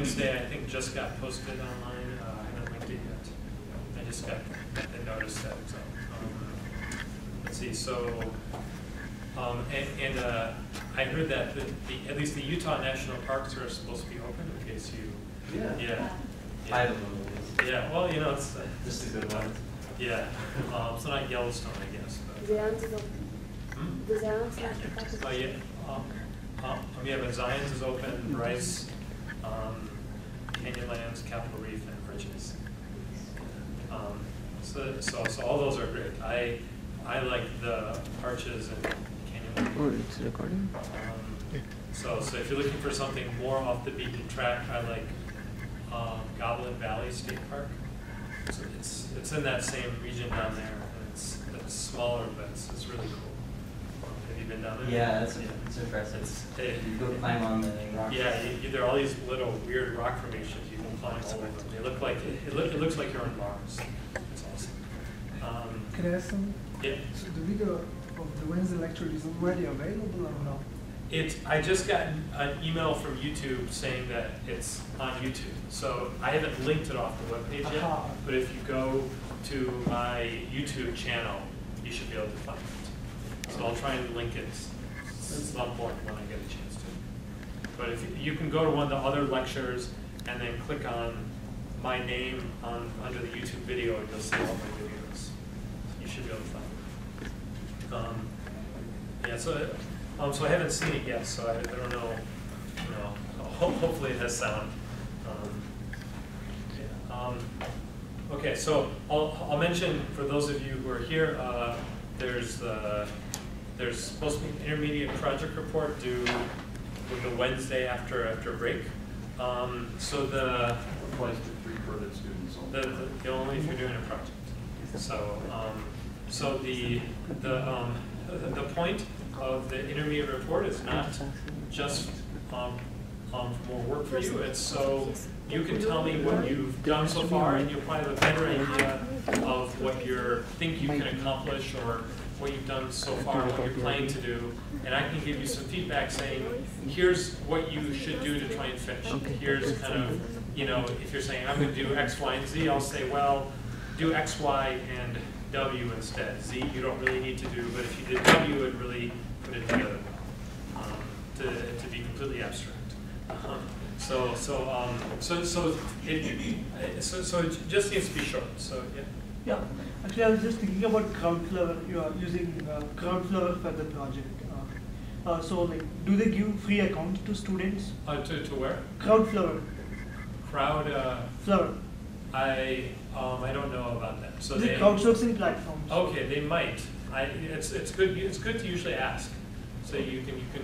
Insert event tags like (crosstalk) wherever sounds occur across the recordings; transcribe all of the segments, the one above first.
Wednesday, I think just got posted online, uh, I haven't linked it yet. I just got the notice that it's up. Um, Let's see, so, um, and, and, uh, I heard that the, the, at least the Utah National Parks are supposed to be open in case you, Yeah. yeah. I Yeah, don't know Yeah, well, you know, it's, uh, is. Just a good one. yeah, um, it's not Yellowstone, I guess, but. Zion's is open. Hmm? The Zion's is Oh, yeah, um, um, yeah, but Zion's is open, Bryce, um, Canyonlands, Capitol Reef, and Bridges. Um, so, so, so all those are great. I, I like the arches and Canyonlands. Oh, it's recording. Um, So, so if you're looking for something more off the beaten track, I like, um, Goblin Valley State Park. So it's, it's in that same region down there, and it's, it's smaller, but it's, it's really cool. Have you been down there? Yeah, it's, it's impressive. It's, it- You go climb on the rocks. yeah, you, you, there are all these little weird rock formations, you can climb all of them. They look like, it, look, it looks like you're on Mars. It's awesome. Um, Can I ask some? yeah, So the video of the Wednesday lecture is already available or not? It, I just got an email from YouTube saying that it's on YouTube. So I haven't linked it off the webpage yet, Aha. but if you go to my YouTube channel, you should be able to find it. So I'll try and link it at some point when I get a chance to. But if, you can go to one of the other lectures and then click on my name on, under the YouTube video, and you'll see all my videos. You should be able to find it. Um, yeah, so, um, so I haven't seen it yet, so I, I don't know, you know, (laughs) ho- hopefully it has sound. Um, yeah, um, Okay, so I'll, I'll mention, for those of you who are here, uh, there's, uh, there's supposed to be an intermediate project report due the Wednesday after, after break. Um, so the, Applies to three credit students the, only. the, the only if you're doing a project. So, um, so the, the, um, the the point of the intermediate report is not just, um, um, more work for you, it's so you can tell me what you've done so far, and you'll probably have a better idea of what you think you can accomplish, or what you've done so far, what you're planning to do, and I can give you some feedback saying, here's what you should do to try and finish. Here's kind of, you know, if you're saying, I'm gonna do X, Y, and Z, I'll say, well, do X, Y, and W instead. Z, you don't really need to do, but if you did W, it really put it together, um, to, to be completely abstract. Um, So, so, um, so, so, it, so, so it just needs to be short, so, yeah. Yeah, actually, I was just thinking about Crowdflower. You are using uh, Crowdflower for the project. Uh, uh, so, like, do they give free accounts to students? Uh, to, to where? Crowdflower, Crowd, uh, flower. I, um, I don't know about that, so Is they. crowdsourcing platforms? Okay, they might. I, it's, it's good, it's good to usually ask, so you can, you can,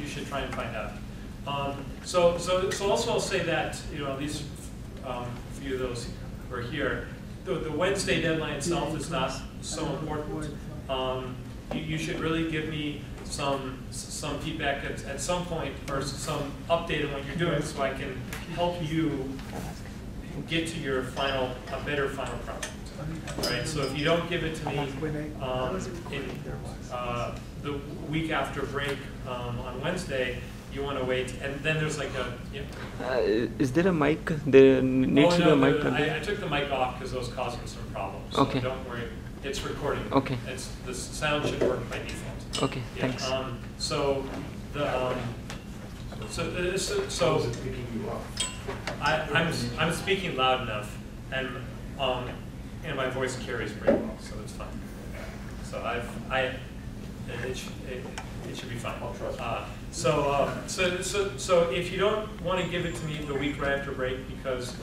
you should try and find out. Um, so, so, so also I'll say that, you know, these, um, few of those who are here, the, the Wednesday deadline itself is not so important. Um, you, you should really give me some, some feedback at, at some point, or some update on what you're doing, so I can help you get to your final, a better final product. Right, so if you don't give it to me, um, in, uh, the week after break, um, on Wednesday, you wanna wait, and then there's like a, yeah. Uh, is there a mic? There needs Oh, to be no, a mic. the- I, I took the mic off because I was causing some problems, so Okay. don't worry, it's recording. Okay. It's, the sound should work by default. Okay, Yeah, thanks. Um, so, the, um, so, uh, so, so, is it picking you up? I, I'm, I'm speaking loud enough, and, um, and my voice carries pretty well, so it's fine. So I've, I, it should, it, it should be fine. I'll trust. Uh, So, uh, so, so, so if you don't want to give it to me the week right after break because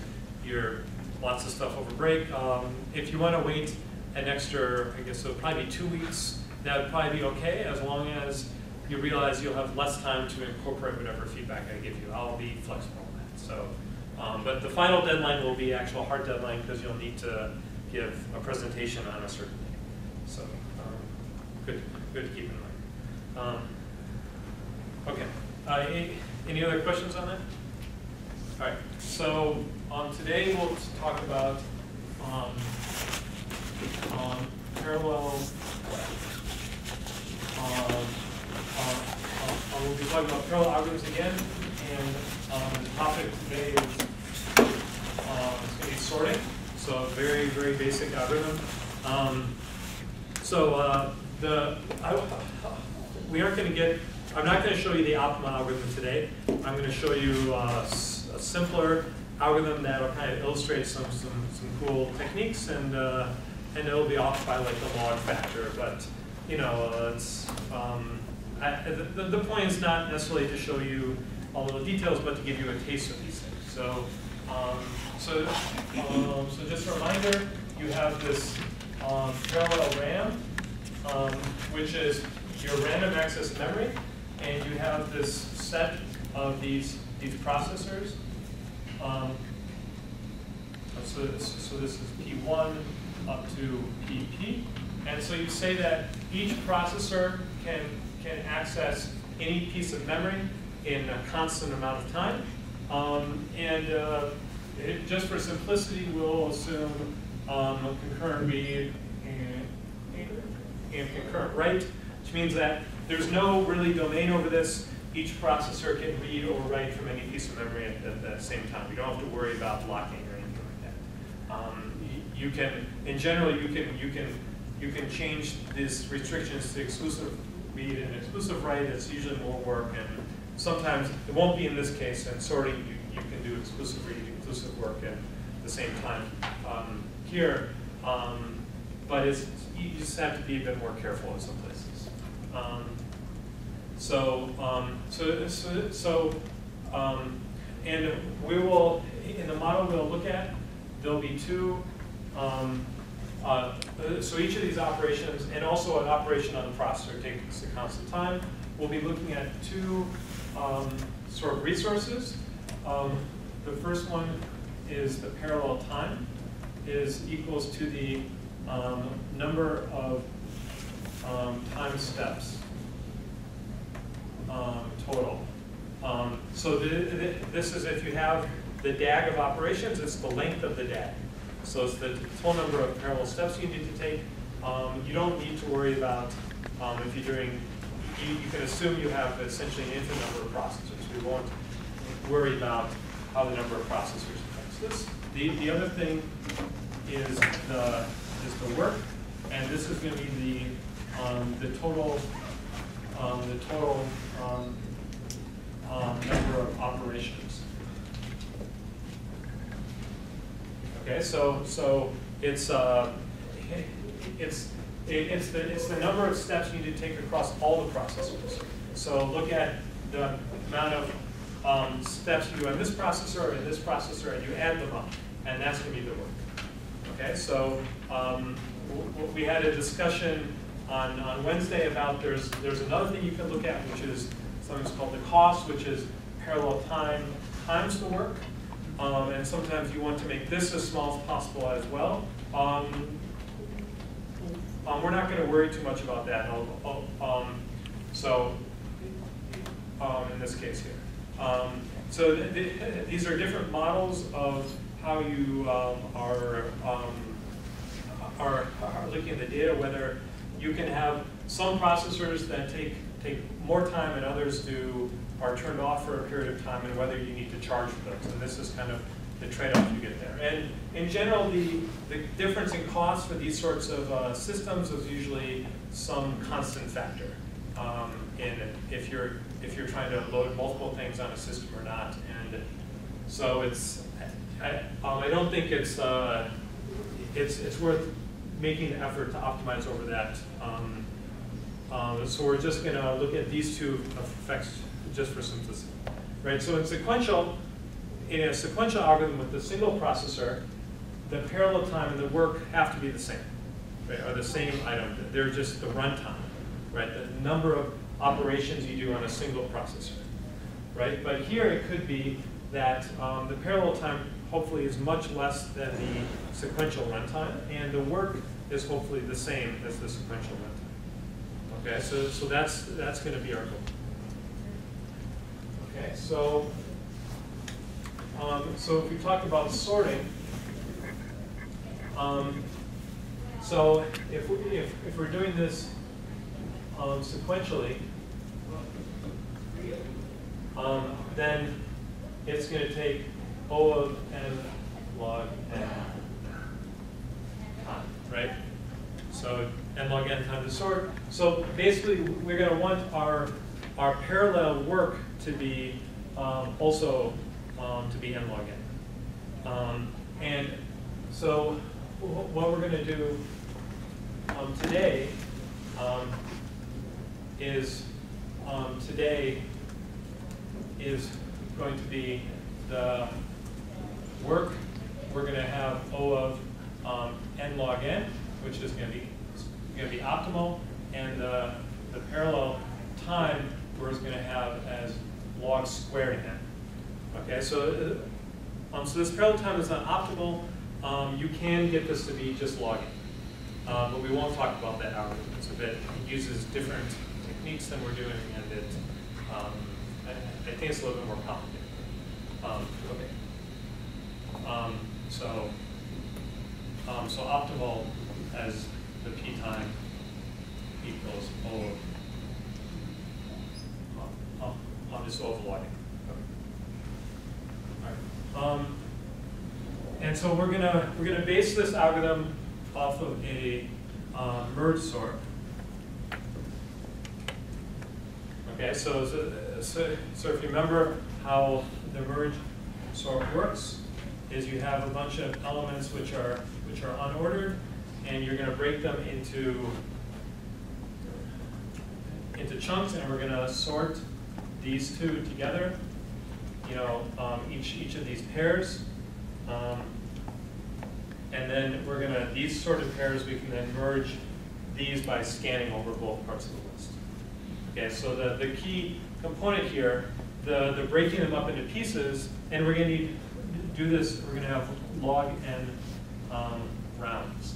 you're, lots of stuff over break, um, if you want to wait an extra, I guess it'll probably be two weeks, that would probably be okay, as long as you realize you'll have less time to incorporate whatever feedback I give you. I'll be flexible on that, so. Um, but the final deadline will be actual hard deadline because you'll need to give a presentation on a certain thing. So, um, good, good to keep in mind. Okay, uh, any, any other questions on that? All right, so, um, today we'll talk about, um, um, parallel, um, uh, uh, we'll be talking about parallel algorithms again, and Um, the topic today is, um, sorting, so a very, very basic algorithm. Um, so, uh, the, I, we aren't gonna get, I'm not gonna show you the optimal algorithm today. I'm gonna show you, uh, a simpler algorithm that'll kind of illustrate some, some, some cool techniques and, uh, and it'll be off by like the log factor, but, you know, uh, it's, um, I, the, the- point is not necessarily to show you all the details, but to give you a taste of these things. So, um, so, um, so just a reminder, you have this, um, parallel RAM, um, which is your random access memory, and you have this set of these, these processors. Um, so, this- so this is P1 up to PP. And so you say that each processor can, can access any piece of memory in a constant amount of time. Um, and uh, it, just for simplicity, we'll assume um, concurrent read and, and concurrent write, which means that there's no really domain over this. Each processor can read or write from any piece of memory at, at the same time. You don't have to worry about blocking or anything like that. Um, y- you can, in general, you can, you can, you can change these restrictions to exclusive read and exclusive write. It's usually more work, and sometimes it won't be in this case. And sorting, you, you can do exclusive read, inclusive work at the same time um, here. Um, but it's, you just have to be a bit more careful in some places. Um, so, um, so, so, so, um, and we will, in the model we'll look at, there'll be two, um, uh, so each of these operations, and also an operation on the processor takes a constant time, we'll be looking at two, um, sort of resources. Um, the first one is the parallel time, is equals to the, um, number of, time steps um, total. Um, so the, the, this is if you have the DAG of operations, it's the length of the DAG. So it's the total number of parallel steps you need to take. Um, you don't need to worry about um, if you're doing, you, you can assume you have essentially an infinite number of processors. We won't worry about how the number of processors affects this. The, the other thing is the, is the work, and this is going to be the, um, the total um, the total um, um, number of operations. Okay, so so it's uh, it's it- it's the it's the number of steps you need to take across all the processors. So look at the amount of um, steps you do on this processor and this processor, and you add them up, and that's going to be the work. Okay, so um, we had a discussion on, on Wednesday about there's, there's another thing you can look at, which is something called the cost, which is parallel time times the work. Um, and sometimes you want to make this as small as possible as well. Um, um, we're not going to worry too much about that. I'll- I'll, um, so, um, in this case here. Um, so th- th- these are different models of how you are, are, are looking at the data, whether you can have some processors that take, take more time and others do, are turned off for a period of time, and whether you need to charge for those. And this is kind of the trade-off you get there. And in general, the, the difference in cost for these sorts of uh, systems is usually some constant factor um, in if you're, if you're trying to load multiple things on a system or not. And so it's, I, um, I don't think it's, uh, it's, it's worth making the effort to optimize over that. Um, um, so we're just gonna look at these two effects just for simplicity, right? So in sequential, in a sequential algorithm with a single processor, the parallel time and the work have to be the same, right? Are the same item. They're just the runtime, right? The number of operations you do on a single processor, right? But here it could be that um, the parallel time hopefully is much less than the sequential runtime, and the work is hopefully the same as the sequential runtime. Okay, so, so that's, that's gonna be our goal. Okay, so, um, so if we talk about sorting, um, so if, we, if, if we're doing this um, sequentially, um, then it's gonna take O of n log n time, right? So n log n time to sort. So basically, we're gonna want our, our parallel work to be um, also um, to be n log n. Um, and so what we're gonna do um, today um, is um, today is going to be the work. We're going to have O of um, n log n, which is going to be going to be optimal, and the the parallel time we're going to have as log squared n. Okay, so uh, um, so this parallel time is not optimal. Um, you can get this to be just log n. Uh, but we won't talk about that algorithm. It's a bit, it uses different techniques than we're doing, and it, um, I, I think it's a little bit more complicated. Um, okay. Um, so, um, so optimal as the p time equals O. Um, um, just O of log n. Alright. Um, and so we're gonna we're gonna base this algorithm off of a uh, merge sort. Okay, so so so if you remember how the merge sort works, is you have a bunch of elements which are which are unordered, and you're gonna break them into into chunks, and we're gonna sort these two together. You know, um, each each of these pairs. Um, and then we're gonna, these sorted pairs, we can then merge these by scanning over both parts of the list. Okay, so the, the key component here, the, the breaking them up into pieces, and we're need, to do this, we're gonna have log n um, rounds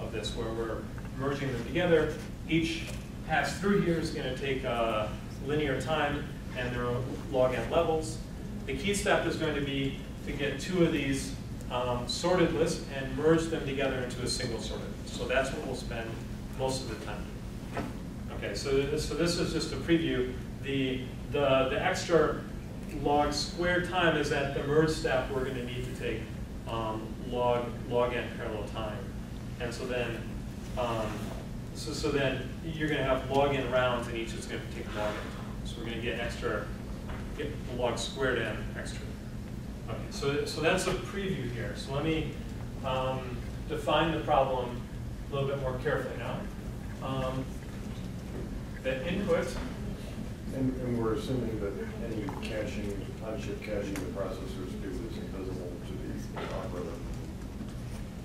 of this, where we're merging them together. Each pass through here is gonna take a linear time, and there are log n levels. The key step is going to be to get two of these um, sorted lists and merge them together into a single sorted list. So that's what we'll spend most of the time. Okay, so this, so this is just a preview. The, the, the extra log squared time is at the merge step we're going to need to take um, log, log n parallel time. And so then, um, so, so then you're going to have log n rounds and each is going to take log n time. So we're going to get extra, get log squared n extra. Okay, so, so that's a preview here. So let me um, define the problem a little bit more carefully now. Um, the input, And, and we're assuming that any caching, on-chip caching the processors do is invisible to the algorithm.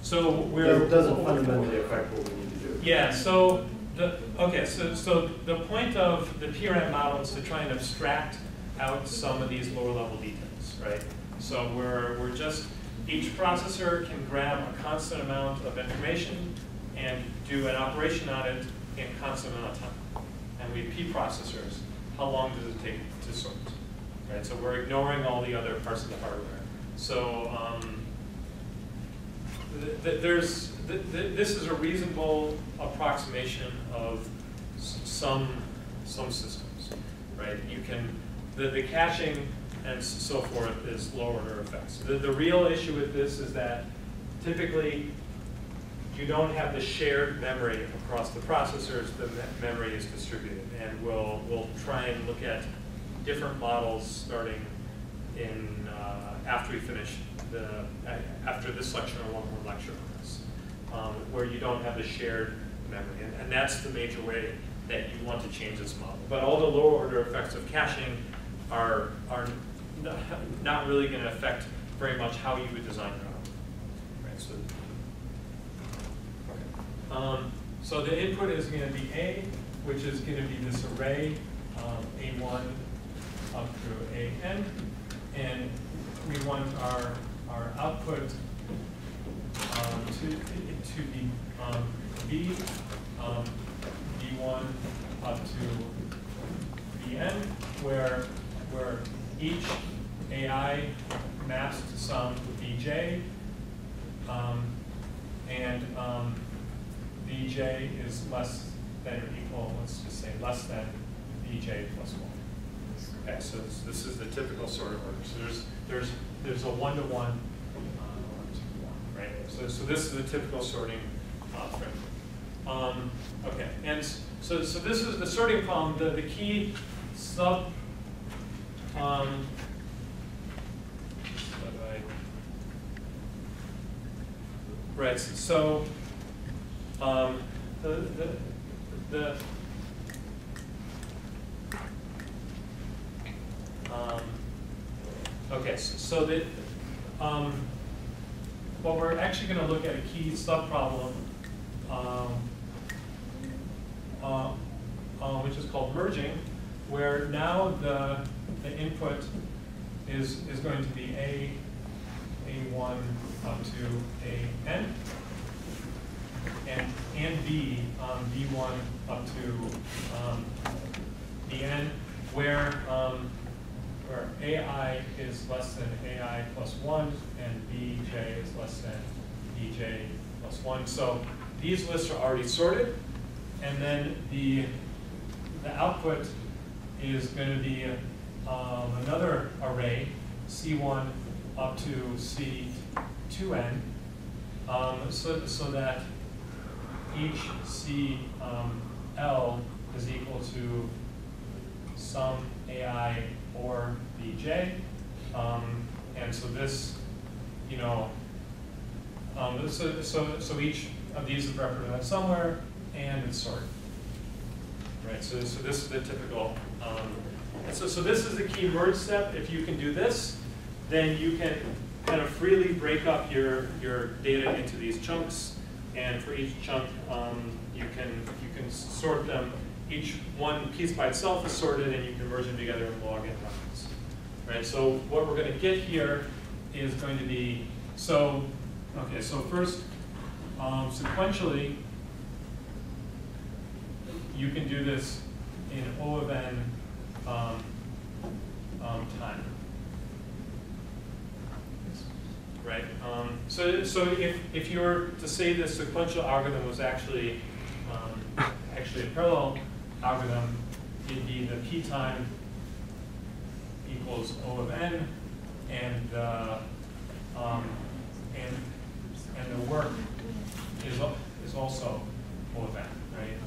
so we're. It doesn't fundamentally affect what we need to do. Yeah, so the, okay, so, so the point of the PRAM model is to try and abstract out some of these lower level details, right? So we're, we're just, each processor can grab a constant amount of information and do an operation on it in constant amount of time. And we P processors, how long does it take to sort? Right, so we're ignoring all the other parts of the hardware. So, um, th- th- there's, th- th- this is a reasonable approximation of some, some systems, right? You can, the, the caching and so forth is low order effects. The, the real issue with this is that typically you don't have the shared memory across the processors, the me- memory is distributed. And we'll, we'll try and look at different models starting in, uh, after we finish the, after this lecture or one more lecture on this, um, where you don't have the shared memory. And, and that's the major way that you want to change this model. But all the lower order effects of caching are, are not really going to affect very much how you would design your algorithm. Right, so um, so the input is going to be A, which is going to be this array, um, A1 up through AN. And we want our, our output um, to, to be um, B, um, B1 up to Bn, where, where each AI maps to some Bj. Um, and um, Bj is less than or equal, let's just say less than Bj plus one. Okay, so this, this is the typical sort of order. So there's, there's, there's a one-to-one, uh, one right? So, so this is the typical sorting uh, framework. Um, okay, and so, so this is the sorting problem. The, the key sub, um, Right, so, um, the, the, the, um, okay, s- so the, um, we're actually gonna look at a key subproblem, um, uh, uh, which is called merging, where now the, the input is, is going to be A, A1 up to A n, and, B, um, B1 up to, um, Bn, where, um, where AI is less than AI plus one, and Bj is less than Bj plus one. So these lists are already sorted, and then the, the output is going to be um, another array, C1 up to C2n, um, so, so that each C um, is equal to some AI or Bj. Um, and so this, you know, um, so, so, so each of these is represented somewhere and it's sorted. Right, so, so this is the typical, um, so, so this is the key merge step. If you can do this, then you can kind of freely break up your, your data into these chunks. And for each chunk, um, you can, you can sort them, each one piece by itself is sorted and you can merge them together in log n buckets. Right, so what we're gonna get here is going to be, so, okay, so first, um, sequentially, you can do this in O of n um, um, time. Right. Um, so, so if, if you were to say the sequential algorithm was actually um, actually a parallel algorithm, it'd be the p time equals O of n, and uh, um, and and the work is is also O of n, right?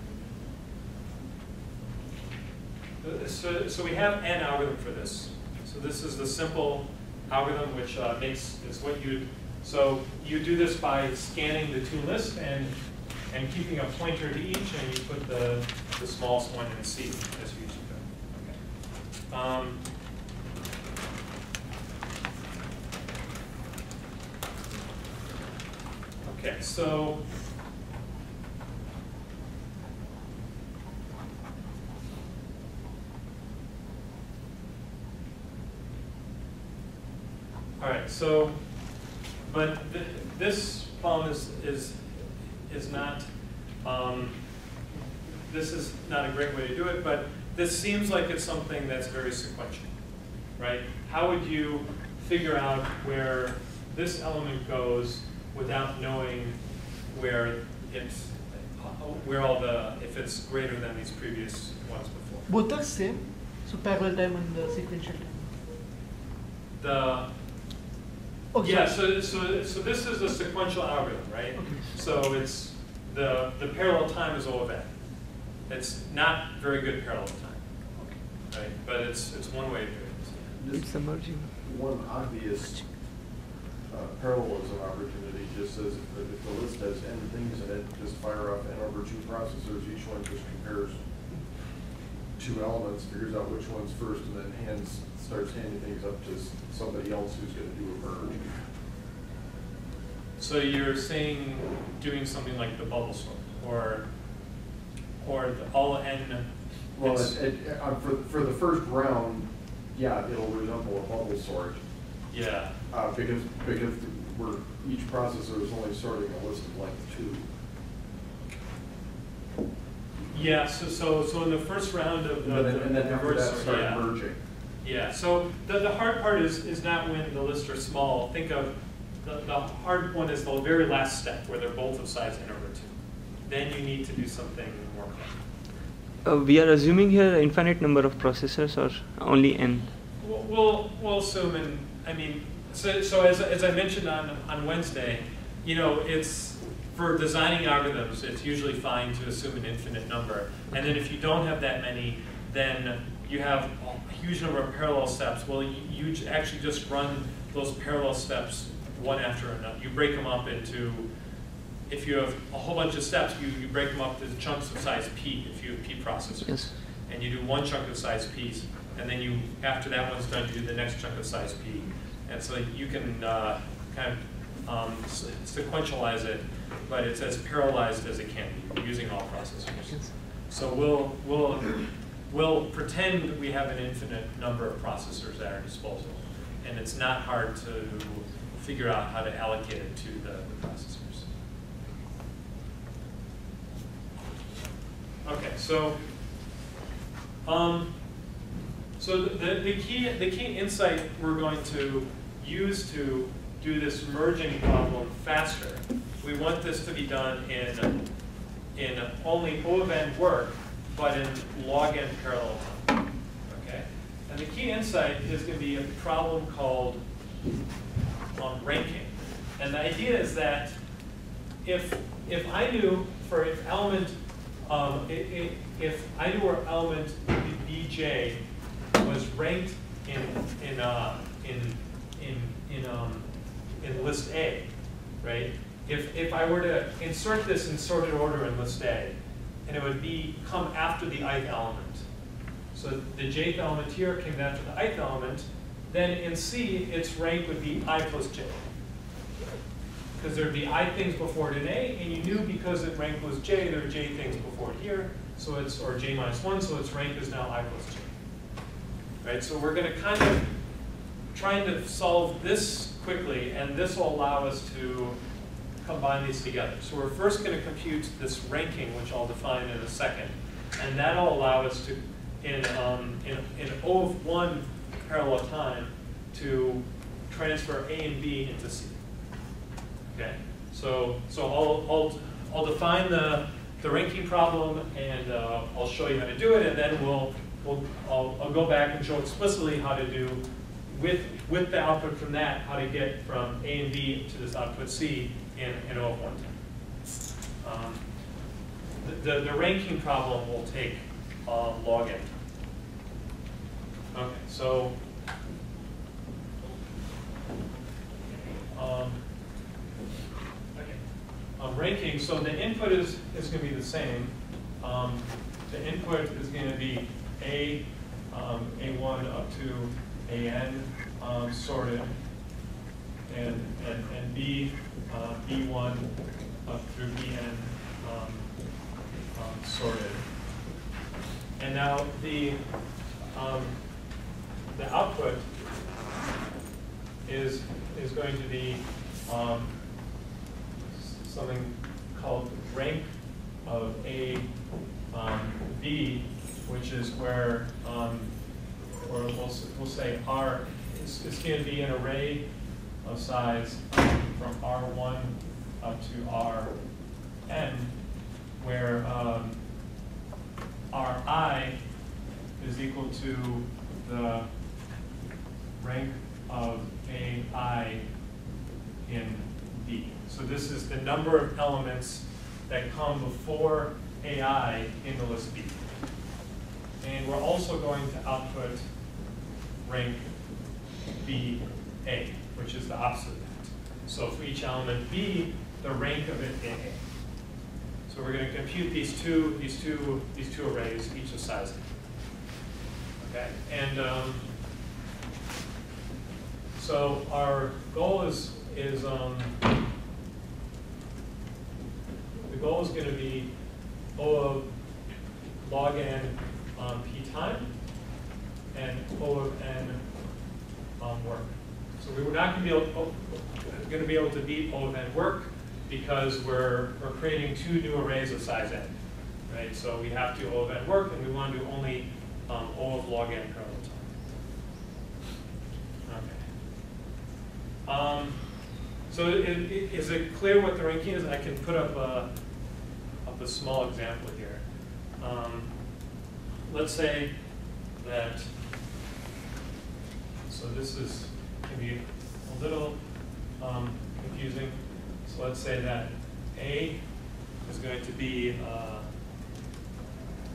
Uh, So, so we have n algorithm for this. So this is the simple algorithm which uh, makes, is what you, so you do this by scanning the two lists and, and keeping a pointer to each, and you put the, the smallest one in C as you do. Okay. Um, Okay, so All right, so, but th- this problem is, is, is not, um, this is not a great way to do it, but this seems like it's something that's very sequential, right? How would you figure out where this element goes without knowing where it's, where all the, if it's greater than these previous ones before? Both are same, so parallel time and the sequential time. The, Oh, Yeah, so, so, so this is a sequential algorithm, right? Okay. So it's, the, the parallel time is O of n. It's not very good parallel time, okay. right? But it's, it's one way of doing this. It's a merging. One obvious uh, parallelism opportunity just says if the, if the list has n things in it, just fire off n over two processors, each one just compares two elements, figures out which one's first, and then hands, starts handing things up to somebody else who's gonna do a merge. So you're saying doing something like the bubble sort, or, or the all n. Well, it, it, uh, for, for the first round, yeah, it'll resemble a bubble sort, Yeah, uh, because, because we're, each processor is only sorting a list of length two. Yeah, so, so, so in the first round of the. And then, and then the after that, start yeah. merging. Yeah, so the, the hard part is, is not when the lists are small. Think of, the, the hard one is the very last step where they're both of size n over two. Then you need to do something more clever. uh, we are assuming here infinite number of processors or only n? We'll, we'll, we'll assume, and, I mean, so, so as, as I mentioned on, on Wednesday, you know, it's, for designing algorithms, it's usually fine to assume an infinite number. And then if you don't have that many, then you have a huge number of parallel steps. Well, you, you actually just run those parallel steps one after another. You break them up into, if you have a whole bunch of steps, you, you break them up into chunks of size p, if you have p processors Yes. and you do one chunk of size p, and then you, after that one's done, you do the next chunk of size p. And so you can uh, kind of um, sequentialize it, but it's as parallelized as it can be, using all processors. So we'll, we'll, we'll pretend that we have an infinite number of processors at our disposal, and it's not hard to figure out how to allocate it to the the processors. Okay, so, um, so the the key, the key insight we're going to use to do this merging problem faster, we want this to be done in, in only O of n work, but in log n parallel time, okay? And the key insight is gonna be a problem called, um, ranking. And the idea is that if, if I knew for if element, um, if I knew where element bj was ranked in, in, uh, in, in, in, um, in list A, right? If, if I were to insert this in sorted order in list A, and it would be, come after the ith element. So the jth element here came after the ith element, then in C, its rank would be i plus j because there'd be i things before it in A, and you knew because its rank was j, there are j things before it here, so it's, or j minus one, so its rank is now i plus j. Right, so we're gonna kind of trying to solve this quickly, and this will allow us to combine these together. So we're first gonna compute this ranking, which I'll define in a second, and that'll allow us to, in, um, in, in O of one parallel time, to transfer A and B into C. Okay, so, so I'll, I'll, I'll define the, the ranking problem and uh, I'll show you how to do it and then we'll, we'll, I'll, I'll go back and show explicitly how to do with, with the output from that, how to get from A and B to this output C in, in O of one time. Um, the, the, the ranking problem will take uh, log n. Okay, so um, Okay. Um, ranking, so the input is, is gonna be the same. Um, the input is gonna be A, um, A1 up to AN, um, sorted, and, and, and B, uh, B1 up through BN, um, um, sorted. And now the, um, the output is, is going to be, um, something called rank of A, um, B, which is where, um, or we'll, we'll say R, it's, it's gonna be an array of size from R one up to R n, where, um, Ri is equal to the rank of AI in B. So this is the number of elements that come before AI in the list B. And we're also going to output rank BA, which is the opposite of that. So for each element B, the rank of it in A. So we're going to compute these two, these two, these two arrays, each of size. Okay, and um, so our goal is, is, um, the goal is gonna be O of log n um, p time and O of n um, work. So we were not gonna be able, oh, gonna be able to beat O of n work because we're, we're creating two new arrays of size n, right? So we have to O of n work and we want to do only um, O of log n parallel time. Okay. Um, so i- i- is it clear what the ranking is? I can put up a, up a small example here. Um, let's say that, so this is, can be a little um, confusing. So let's say that A is going to be uh,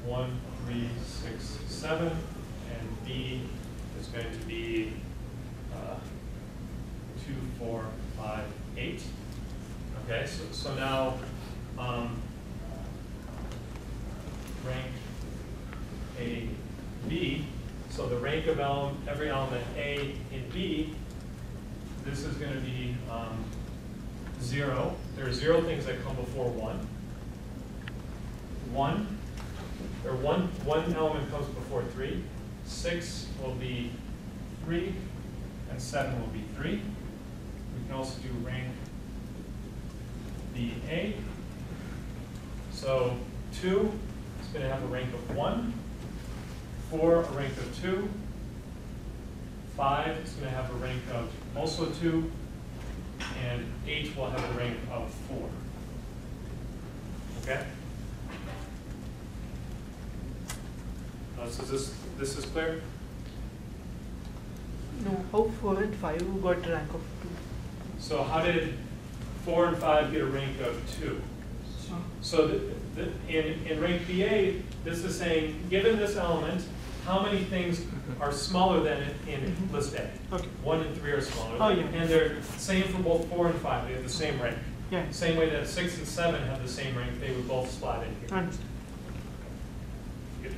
one, three, six, seven, and B is going to be uh, two, four, five, eight. Okay, so, so now, um, rank A, B, so the rank of ele- every element A in B, this is gonna be, um, zero. There are zero things that come before one. One, or one, one element comes before three. Six will be three, and seven will be three. We can also do rank B A. So two is gonna have a rank of one, four a rank of two, five is gonna have a rank of also two, and eight will have a rank of four. Okay? Uh, so this, this is clear? No, how four and five got rank of two? So how did four and five get a rank of two? So the, the, in, in rank BA, this is saying, given this element, how many things are smaller than it in Mhm. list A? Okay. One and three are smaller. Oh, yeah. And they're same for both four and five, they have the same rank. Yeah. Same way that six and seven have the same rank, they would both slot in here. Understand. Good.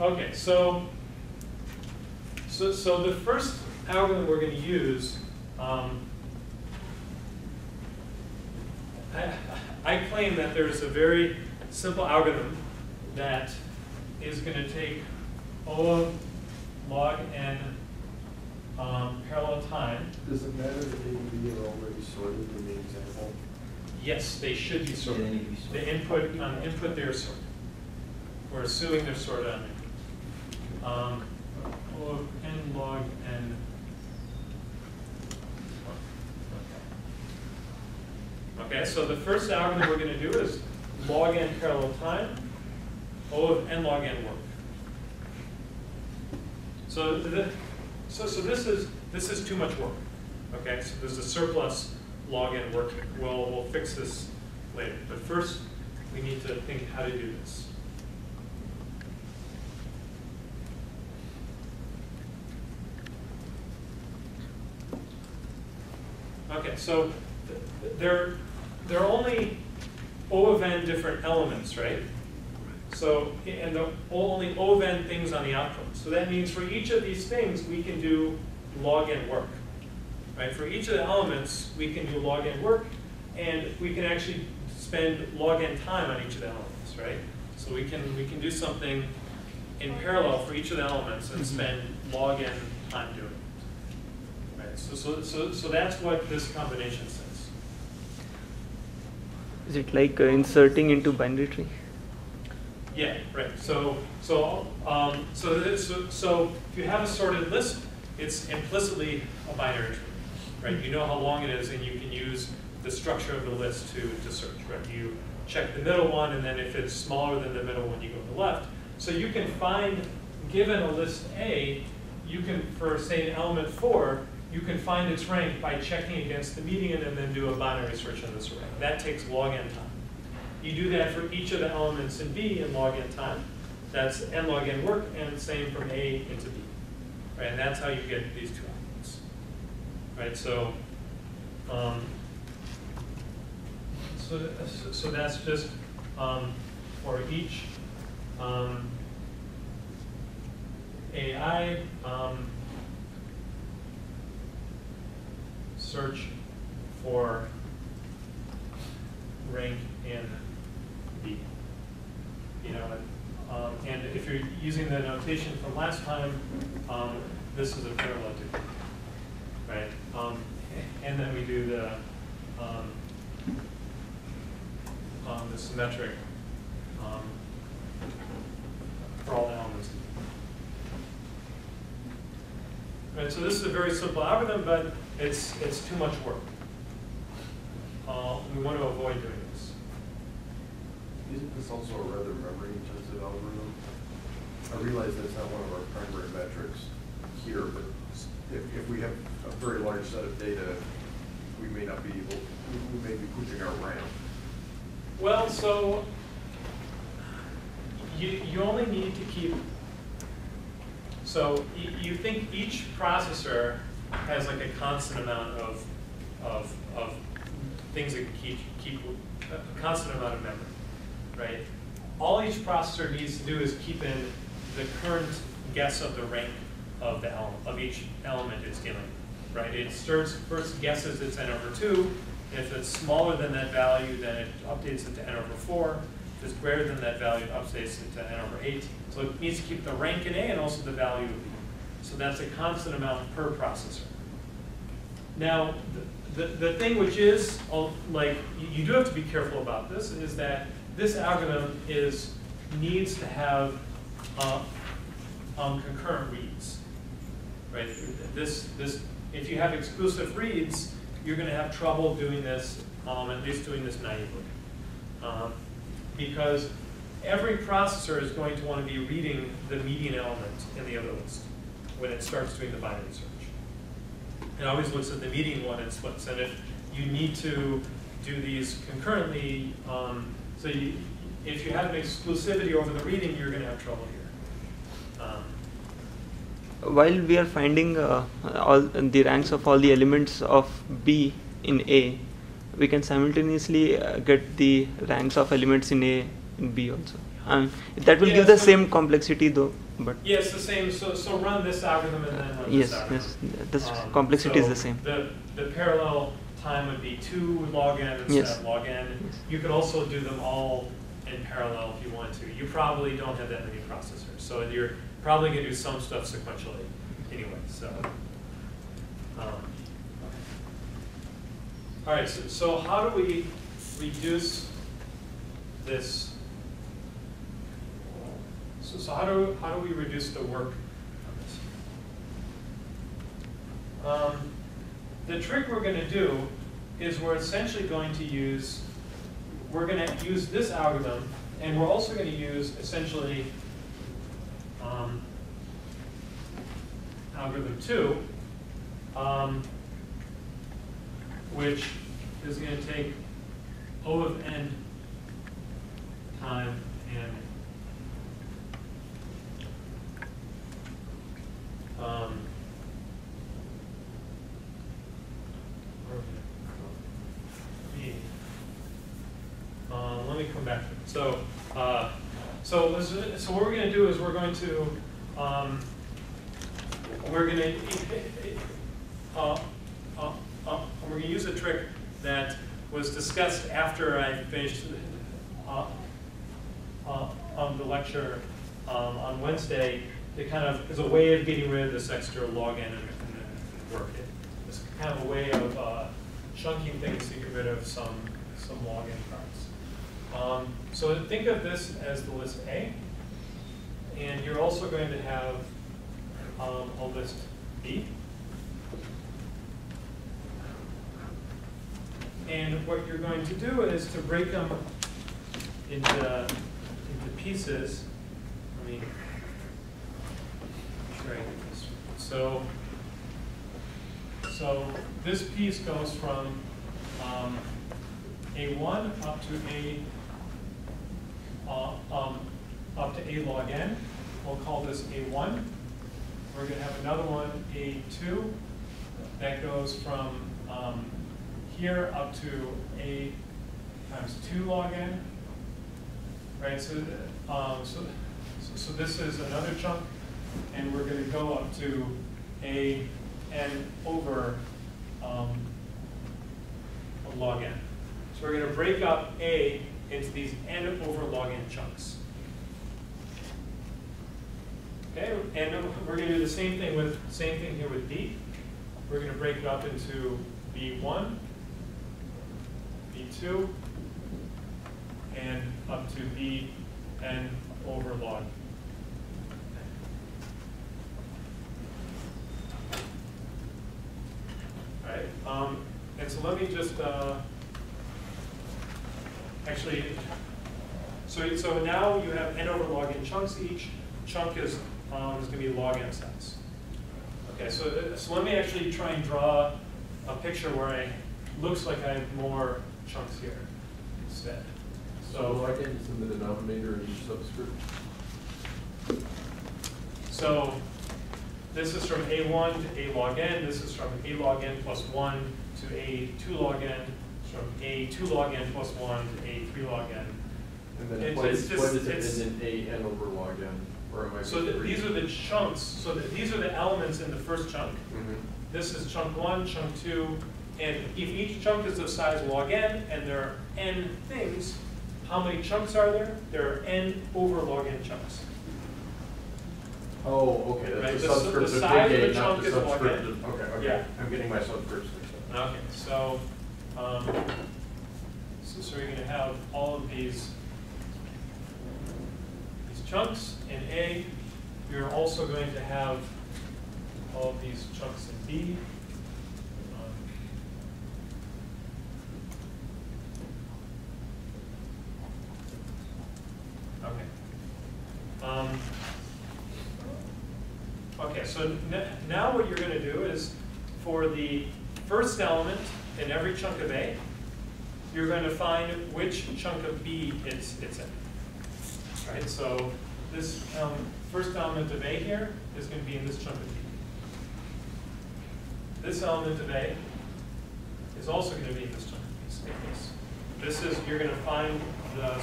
Okay, so, so, so the first algorithm we're gonna use, um, I, I claim that there's a very simple algorithm that is gonna take O of log n um, parallel time. Does it matter that A and B are already sorted in the example? Yes, they should be sorted. Yeah, they be sorted. The input, on input, they're sorted. We're assuming they're sorted on input. Um, O of n log n. Okay, so the first algorithm we're gonna do is log n parallel time, O of n log n work. So the, so, so this is, this is too much work. Okay, so there's a surplus log n work. We'll, we'll fix this later. But first, we need to think how to do this. Okay, so th- th- there, there are only O of n different elements, right? So, and the only O of n things on the output. So that means for each of these things, we can do log n work. Right? For each of the elements, we can do log n work, and we can actually spend log n time on each of the elements, right? So we can, we can do something in parallel for each of the elements and spend log n time doing it. Right? So, so, so, so that's what this combination says. Is it like uh, inserting into binary tree? Yeah, right. So, so, um, so, so, so if you have a sorted list, it's implicitly a binary tree, right? You know how long it is, and you can use the structure of the list to, to search, right? You check the middle one, and then if it's smaller than the middle one, you go to the left. So you can find, given a list A, you can, for say an element four, you can find its rank by checking against the median and then do a binary search on this array. That takes log n time. You do that for each of the elements in B in log n time. That's n log n work, and same from A into B. Right, and that's how you get these two elements. Right, so, um, so, so that's just, um, for each, um, AI, um, search for rank in B. You know, and, um, and if you're using the notation from last time, um, this is a parallel to, right? Um, and then we do the, um, um, the symmetric, um, for all the elements. Right, so this is a very simple algorithm, but it's, it's too much work. Uh, we want to avoid doing. Isn't this also a rather memory intensive algorithm? I realize that's not one of our primary metrics here, but if, if we have a very large set of data, we may not be able, we may be pushing our RAM. Well, so you, you only need to keep, so you, think each processor has like a constant amount of, of, of things that can keep, keep a constant amount of memory, right? All each processor needs to do is keep in the current guess of the rank of the of each element it's dealing right? It starts, first guesses it's n over two, if it's smaller than that value, then it updates it to n over four. If it's greater than that value, it updates it to n over eight. So it needs to keep the rank in A and also the value of B. So that's a constant amount per processor. Now, the, the, the thing which is, uh, like, you do have to be careful about this, is that this algorithm is, needs to have uh, um, concurrent reads. Right? This, this, if you have exclusive reads, you're going to have trouble doing this, um, at least doing this naively. Um, because every processor is going to want to be reading the median element in the other list when it starts doing the binary search. It always looks at the median one and splits. And if you need to do these concurrently, um, so you, if you have an exclusivity over the reading, you're going to have trouble here. Um, While we are finding uh, all the ranks of all the elements of B in A, we can simultaneously uh, get the ranks of elements in A in B also. Um, that will Yeah, give the so- same complexity though, but Yeah, the same. So, so run this algorithm and then run yes, this algorithm. yes, the s- Um, complexity is the same. The, the parallel time would be two log n instead Yes. of log n. You could also do them all in parallel if you want to. You probably don't have that many processors, so you're probably going to do some stuff sequentially anyway. So, um, all right. So, so how do we reduce this? So, so how do how do we reduce the work on this? Um, the trick we're going to do is we're essentially going to use we're going to use this algorithm, and we're also going to use essentially um, algorithm two, um, which is going to take O of n time and um, where are we? B. Uh, let me come back. So, uh, so, so what we're going to do is we're going to, um, we're going to, uh, uh, uh, we're going to use a trick that was discussed after I finished uh, um, the lecture um, on Wednesday. To kind of as a way of getting rid of this extra log n, and, work. It, it's kind of a way of chunking things to get rid of some some log. Um, so think of this as the list A, and you're also going to have um, a list B. And what you're going to do is to break them into, into pieces. Sure I get this. So, so this piece goes from um, A1 up to A uh, um, up to A log n. We'll call this A1. We're going to have another one, A2, that goes from um, here up to A times 2 log n. Right, so, um, so, so, so this is another chunk, and we're going to go up to A n over um, a log n. So we're going to break up A into these n over log n chunks. Okay, and we're going to do the same thing with same thing here with B. We're going to break it up into B1, B2, and up to Bn over log. All right, um, and so let me just uh, actually, so, so now you have n over log n chunks each. chunk is, um, is gonna be log n size. Okay, so, uh, so let me actually try and draw a picture where I, looks like I have more chunks here instead. So So, log n is in the denominator in each subscript. so this is from A1 to A log n, this is from A log n plus one to A2 log n, from A2 log n plus one to A3 log n. And then It's- what it's just- what is it it's- in A n over log n? Or am I? So th- these are the chunks, so that these are the elements in the first chunk. Mhm. This is chunk one, chunk two, and if each chunk is of size log n, and there are n things, how many chunks are there? There are n over log n chunks. Oh, okay, that's the the subscript the of size of the A, chunk the is log n. okay, okay. Yeah. I'm getting my subscripts mixed up. Okay, so, um, so, so you're gonna have all of these, these chunks in A. You're also going to have all of these chunks in B. Um, Okay. Um, Okay, so now what you're gonna do is, for the first element in every chunk of A, you're going to find which chunk of B it's, it's in. Right, so this um, first element of A here is gonna be in this chunk of B. This element of A is also gonna be in this chunk of B. This is, you're gonna find the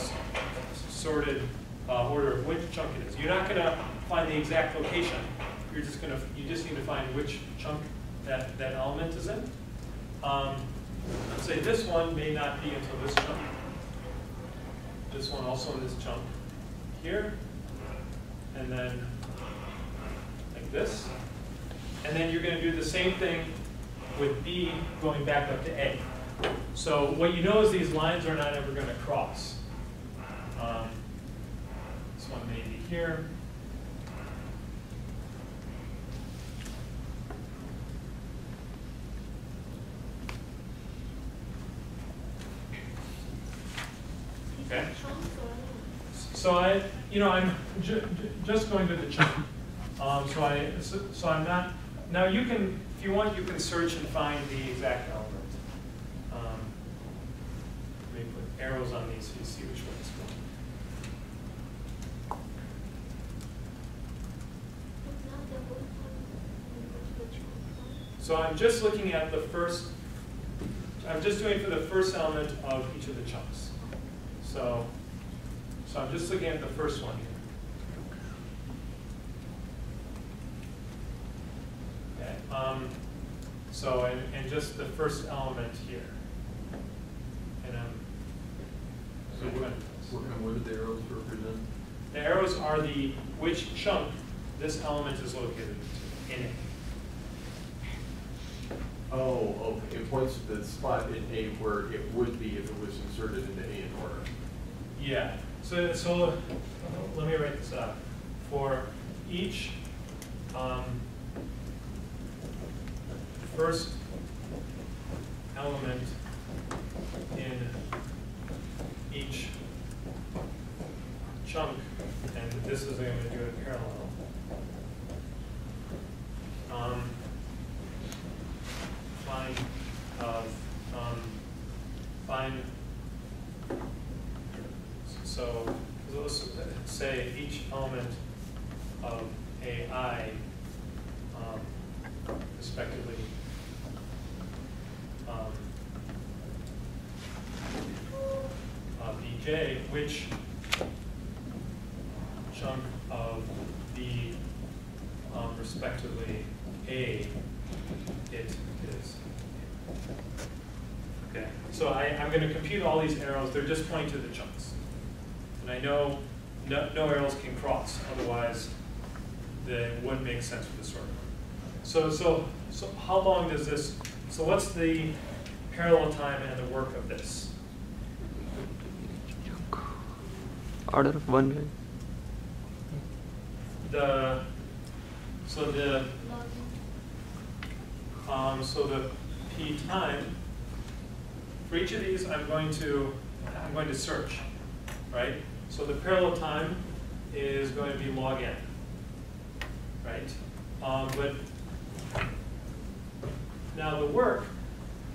sorted uh, order of which chunk it is. You're not gonna find the exact location. You're just gonna, you just need to find which chunk that, that element is in. Um, let's say this one may not be until this chunk. This one also in this chunk here. And then like this. And then you're gonna do the same thing with B going back up to A. So what you know is these lines are not ever gonna cross. Um, This one may be here. Okay. So I, you know, I'm ju- ju- just going to the chunk. Um, so I, so, so I'm not, now you can, if you want, you can search and find the exact element. Um, Let me put arrows on these so you see which it's going. So I'm just looking at the first, I'm just doing for the first element of each of the chunks. So, so I'm just looking at the first one here. Okay, um, so, and, and just the first element here. And I'm, So what, what, and what do the arrows represent? the arrows are the, which chunk this element is located in it. Oh, okay, it points to the spot in A where it would be if it was inserted into A in order. Yeah, so, so, let me write this out. For each, um, first element in each chunk, and this is, I'm gonna do it parallel. Um, find, uh, um, find so let's say each element of AI um, respectively um, uh, BJ, which chunk of the um, respectively A it is. Okay, so I, I'm gonna compute all these arrows, they're just pointing to the chunks. And I know no, no arrows can cross, otherwise they wouldn't make sense with this order. So, so, so how long does this, so what's the parallel time and the work of this? Order of one? The, so the, um, so the P time, for each of these, I'm going to, I'm going to search, right? So the parallel time is going to be log n. right? Um, but now the work,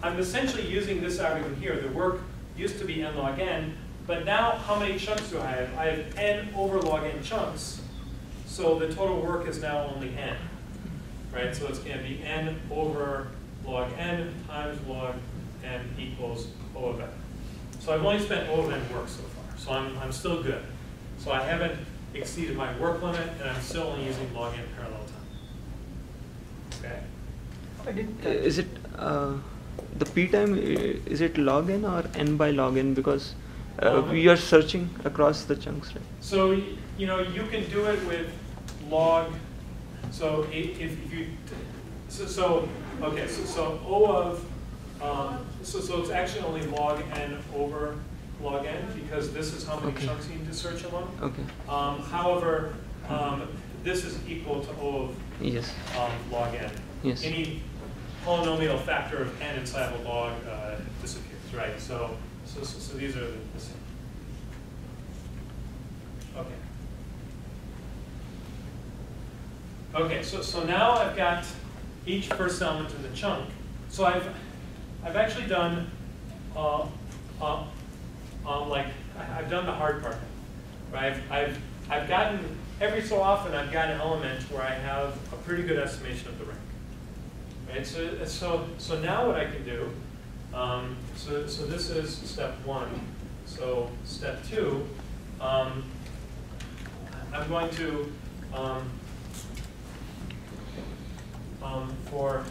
I'm essentially using this algorithm here. The work used to be n log n, but now how many chunks do I have? I have n over log n chunks, so the total work is now only n, right? So it's going to be n over log n times log n equals O of n. So I've only spent O of n work so far, so I'm, I'm still good. So I haven't exceeded my work limit, and I'm still only using log n parallel time. Okay? I did Uh, Is it uh, the p time? Is it log n or n by log n? Because uh, we are searching across the chunks, right? So, you know, you can do it with log, so if, if you, so, so, okay, so, so O of, um, so, so it's actually only log n over log n, because this is how many Okay. chunks you need to search along. Okay. Um, however, um, this is equal to O of Yes. um, log n. Yes. Any polynomial factor of n inside of a log uh, disappears, right? So, so, so, so these are the the same. Okay. Okay, so, so now I've got each first element in the chunk. So I've, I've actually done, uh, uh, um, like, I've done the hard part. Right? I've, I've, I've gotten, every so often, I've got an element where I have a pretty good estimation of the rank. Right? So, so, so now what I can do, um, so, so this is step one. So step two, um, I'm going to, um, um, for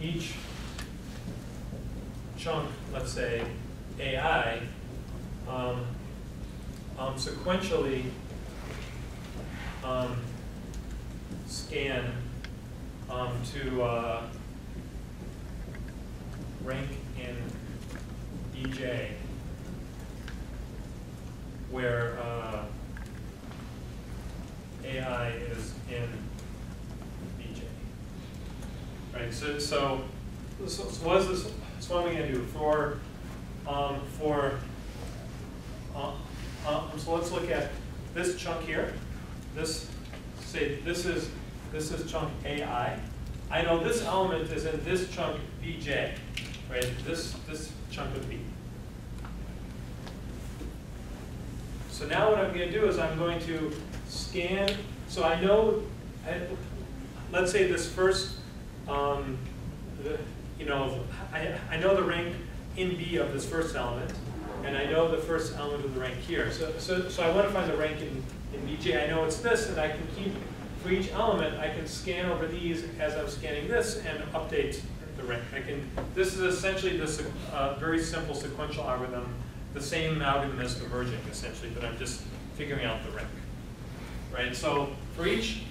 each chunk, let's say AI, um, um, sequentially um, scan to uh, rank in BJ, where uh, AI is in BJ. Right, so, so, so so what is this, so what am I gonna do? For, um, for, uh, um, so let's look at this chunk here. This, say, this is, this is chunk AI. I know this element is in this chunk BJ, right? This, this chunk of B. So now what I'm going to do is I'm going to scan, so I know, I- let's say this first, um, you know, I, I know the rank in B of this first element, and I know the first element of the rank here. So, so, so I want to find the rank in, in BJ. I know it's this, and I can keep, for each element, I can scan over these as I'm scanning this and update I can, this is essentially this uh, very simple sequential algorithm, the same algorithm as converging essentially, but I'm just figuring out the rank. Right, so for each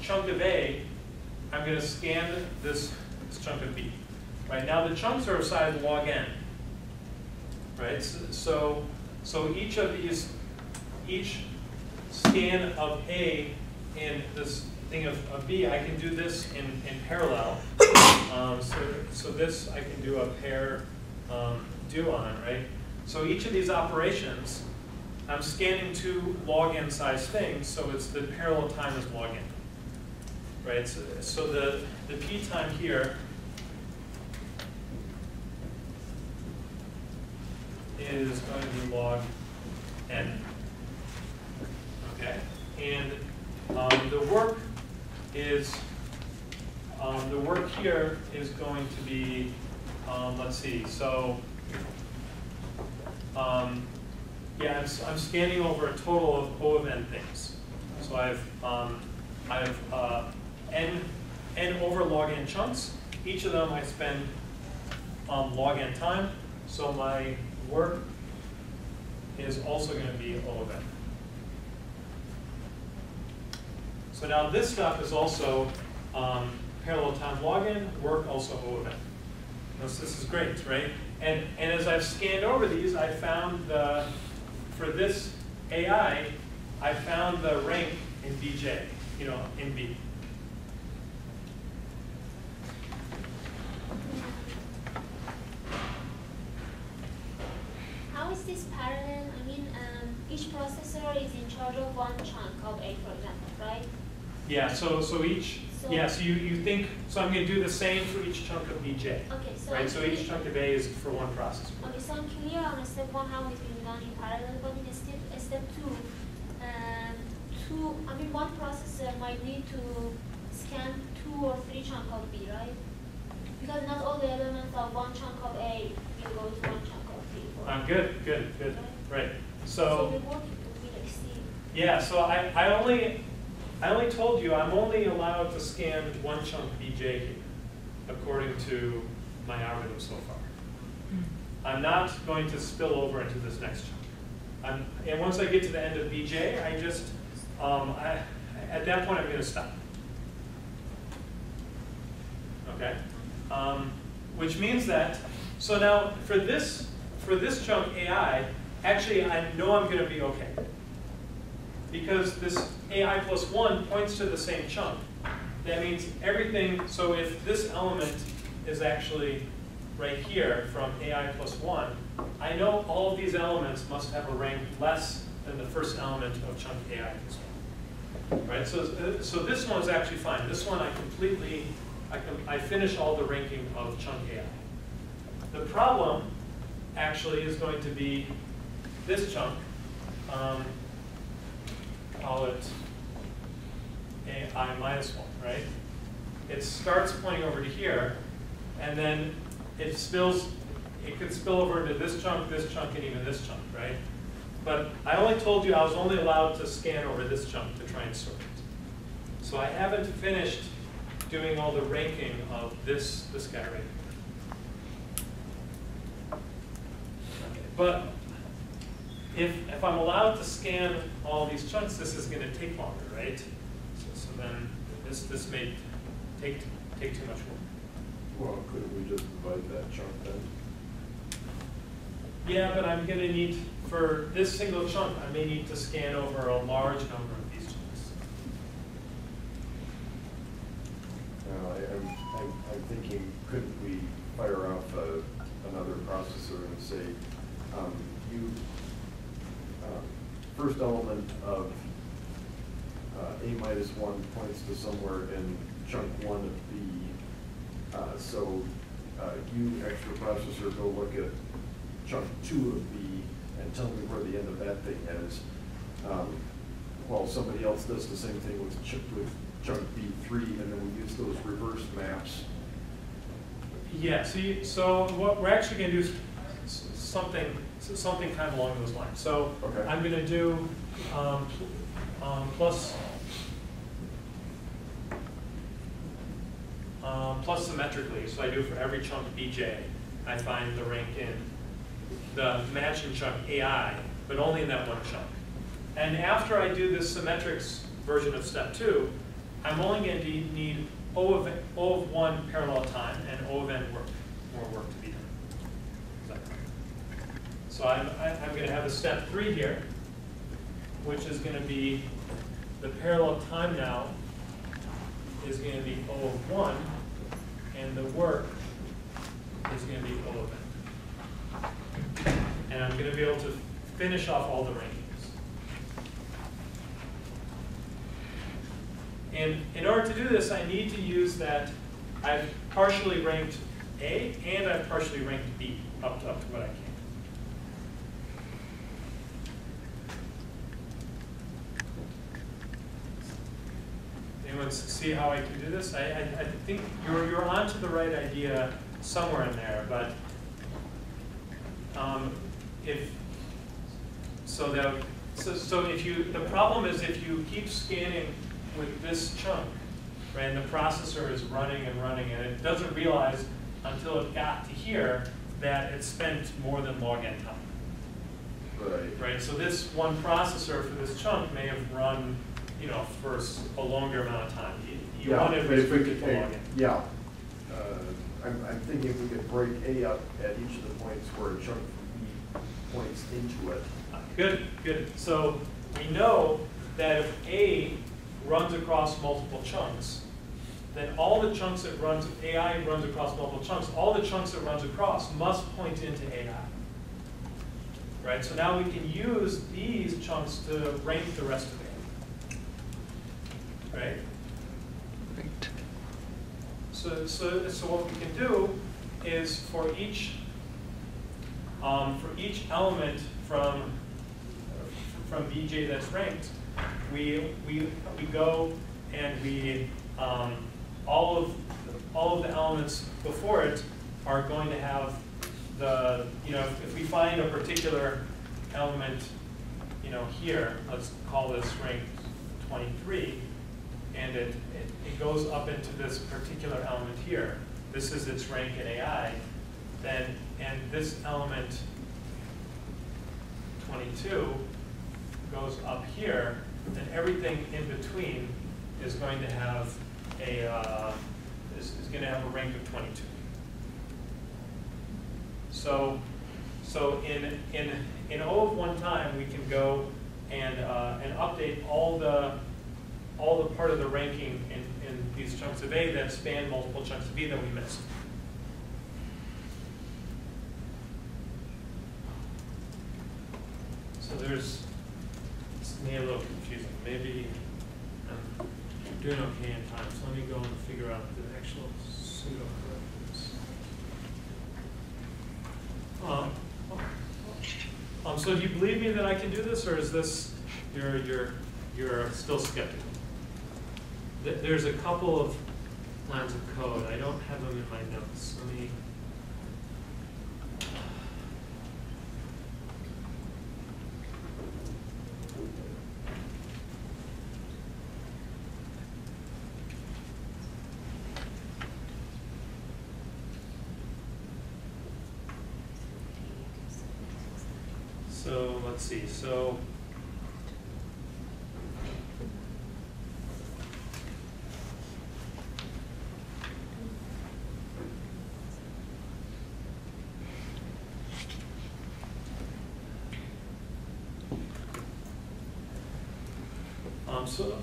chunk of A, I'm going to scan this, this chunk of B. Right, now the chunks are of size log n. Right, so, so each of these, each scan of A in this thing of, of B, I can do this in, in parallel. Um, so, so this I can do a pair um, do on, right? So each of these operations, I'm scanning two log n size things, so it's the parallel time is log n. Right, so, so the, the p time here is going to be log n. Okay, and um, the work is, um, the work here is going to be, um, let's see, so, um, yeah, I'm, I'm scanning over a total of O of n things. So I've, um, I have uh, n, n over log n chunks. Each of them I spend um, log n time. So my work is also going to be O of n. So now this stuff is also um, parallel time log n, work also O of n. This, is great, right? And, and as I've scanned over these, I found the, for this AI, I found the rank in BJ, you know, in B. How is this parallel? I mean, um, each processor is in charge of one chunk of A, for example, right? Yeah, so, so each, So- yeah, so you, you think, so I'm gonna do the same for each chunk of BJ. Okay, so. Right, so each chunk of A is for one process. Okay, so I'm clear on step one how it's being done in parallel, but in step, step two, um, two, I mean, one processor might need to scan two or three chunk of B, right? Because not all the elements of one chunk of A will go to one chunk of B. or- Uh, good, good, good, right. So So, the work will be like C. yeah, so I, I only, I only told you I'm only allowed to scan one chunk BJ here, according to my algorithm so far. I'm not going to spill over into this next chunk. I'm, and once I get to the end of BJ, I just, um, I, at that point, I'm gonna stop. Okay? Um, which means that, so now for this, for this chunk AI, actually I know I'm gonna be okay. Because this AI plus one points to the same chunk. That means everything, so if this element is actually right here from AI plus one, I know all of these elements must have a rank less than the first element of chunk AI plus one. Right, so, uh, so this one's actually fine. This one I completely, I, com I finish all the ranking of chunk AI. The problem actually is going to be this chunk. Um, call it AI minus one, right? It starts pointing over to here, and then it spills, it could spill over into this chunk, this chunk, and even this chunk, right? But I only told you I was only allowed to scan over this chunk to try and sort it. So I haven't finished doing all the ranking of this, this guy right here. But if, if I'm allowed to scan all these chunks, this is gonna take longer, right? So, so then this, this may take, take too much work. Well, couldn't we just divide that chunk then? Yeah, but I'm gonna need, for this single chunk, I may need to scan over a large number of these chunks. No, I, I'm, I'm, I'm thinking, couldn't we fire off a, another processor and say, um, first element of, uh, A minus one points to somewhere in chunk one of B. Uh, so, uh, you extra processor, go look at chunk two of B and tell me where the end of that thing is. Um, While somebody else does the same thing with ch with chunk B three, and then we use those reverse maps. Yeah, you, so what we're actually gonna do is something, s- something kind of along those lines. So Okay. I'm gonna do, um, um, plus, um, plus symmetrically, so I do for every chunk BJ, I find the rank in the matching chunk AI, but only in that one chunk. And after I do this symmetrics version of step two, I'm only going to need O of, O of one parallel time and O of n work, more work to be done. Is that correct? So I'm, I'm going to have a step three here, which is going to be the parallel time now is going to be O of one, and the work is going to be O of n. And I'm going to be able to finish off all the rankings. And in order to do this, I need to use that I've partially ranked A and I've partially ranked B up to, up to what I can. Anyone s- see how I can do this? I, I, I think you're, you're onto the right idea somewhere in there, but um, if, so that, so, so if you, the problem is if you keep scanning with this chunk, right, and the processor is running and running, and it doesn't realize until it got to here that it spent more than log n time, Right. right? So this one processor for this chunk may have run, you know, for a longer amount of time. You- You Yeah, want to but if we it could-. Yeah. Uh, I'm, I'm thinking if we could break A up at each of the points where a chunk from B points into it. Good, good. So we know that if A runs across multiple chunks, then all the chunks that runs, AI runs across multiple chunks, all the chunks that runs across must point into AI. Right, so now we can use these chunks to rank the rest of A. Right? Right. So, so, so what we can do is for each, um, for each element from, from BJ that's ranked, we, we, we go and we, um, all of, all of the elements before it are going to have the, you know, if if we find a particular element, you know, here, let's call this rank twenty-three, and it, it, it goes up into this particular element here, this is its rank in AI, then, and this element twenty-two goes up here, then everything in between is going to have a, uh, is, is gonna have a rank of twenty-two. So, so in, in, in O of one time, we can go and, uh, and update all the, all the part of the ranking in, in these chunks of A that span multiple chunks of B that we missed. So there's, it's a little confusing, maybe I'm doing okay in time, so let me go and figure out the actual pseudo correctness. Um, um, so do you believe me that I can do this, or is this, you're, you're, you're still skeptical? Th- There's a couple of lines of code, I don't have them in my notes, let me. So, let's see, so. Um, so,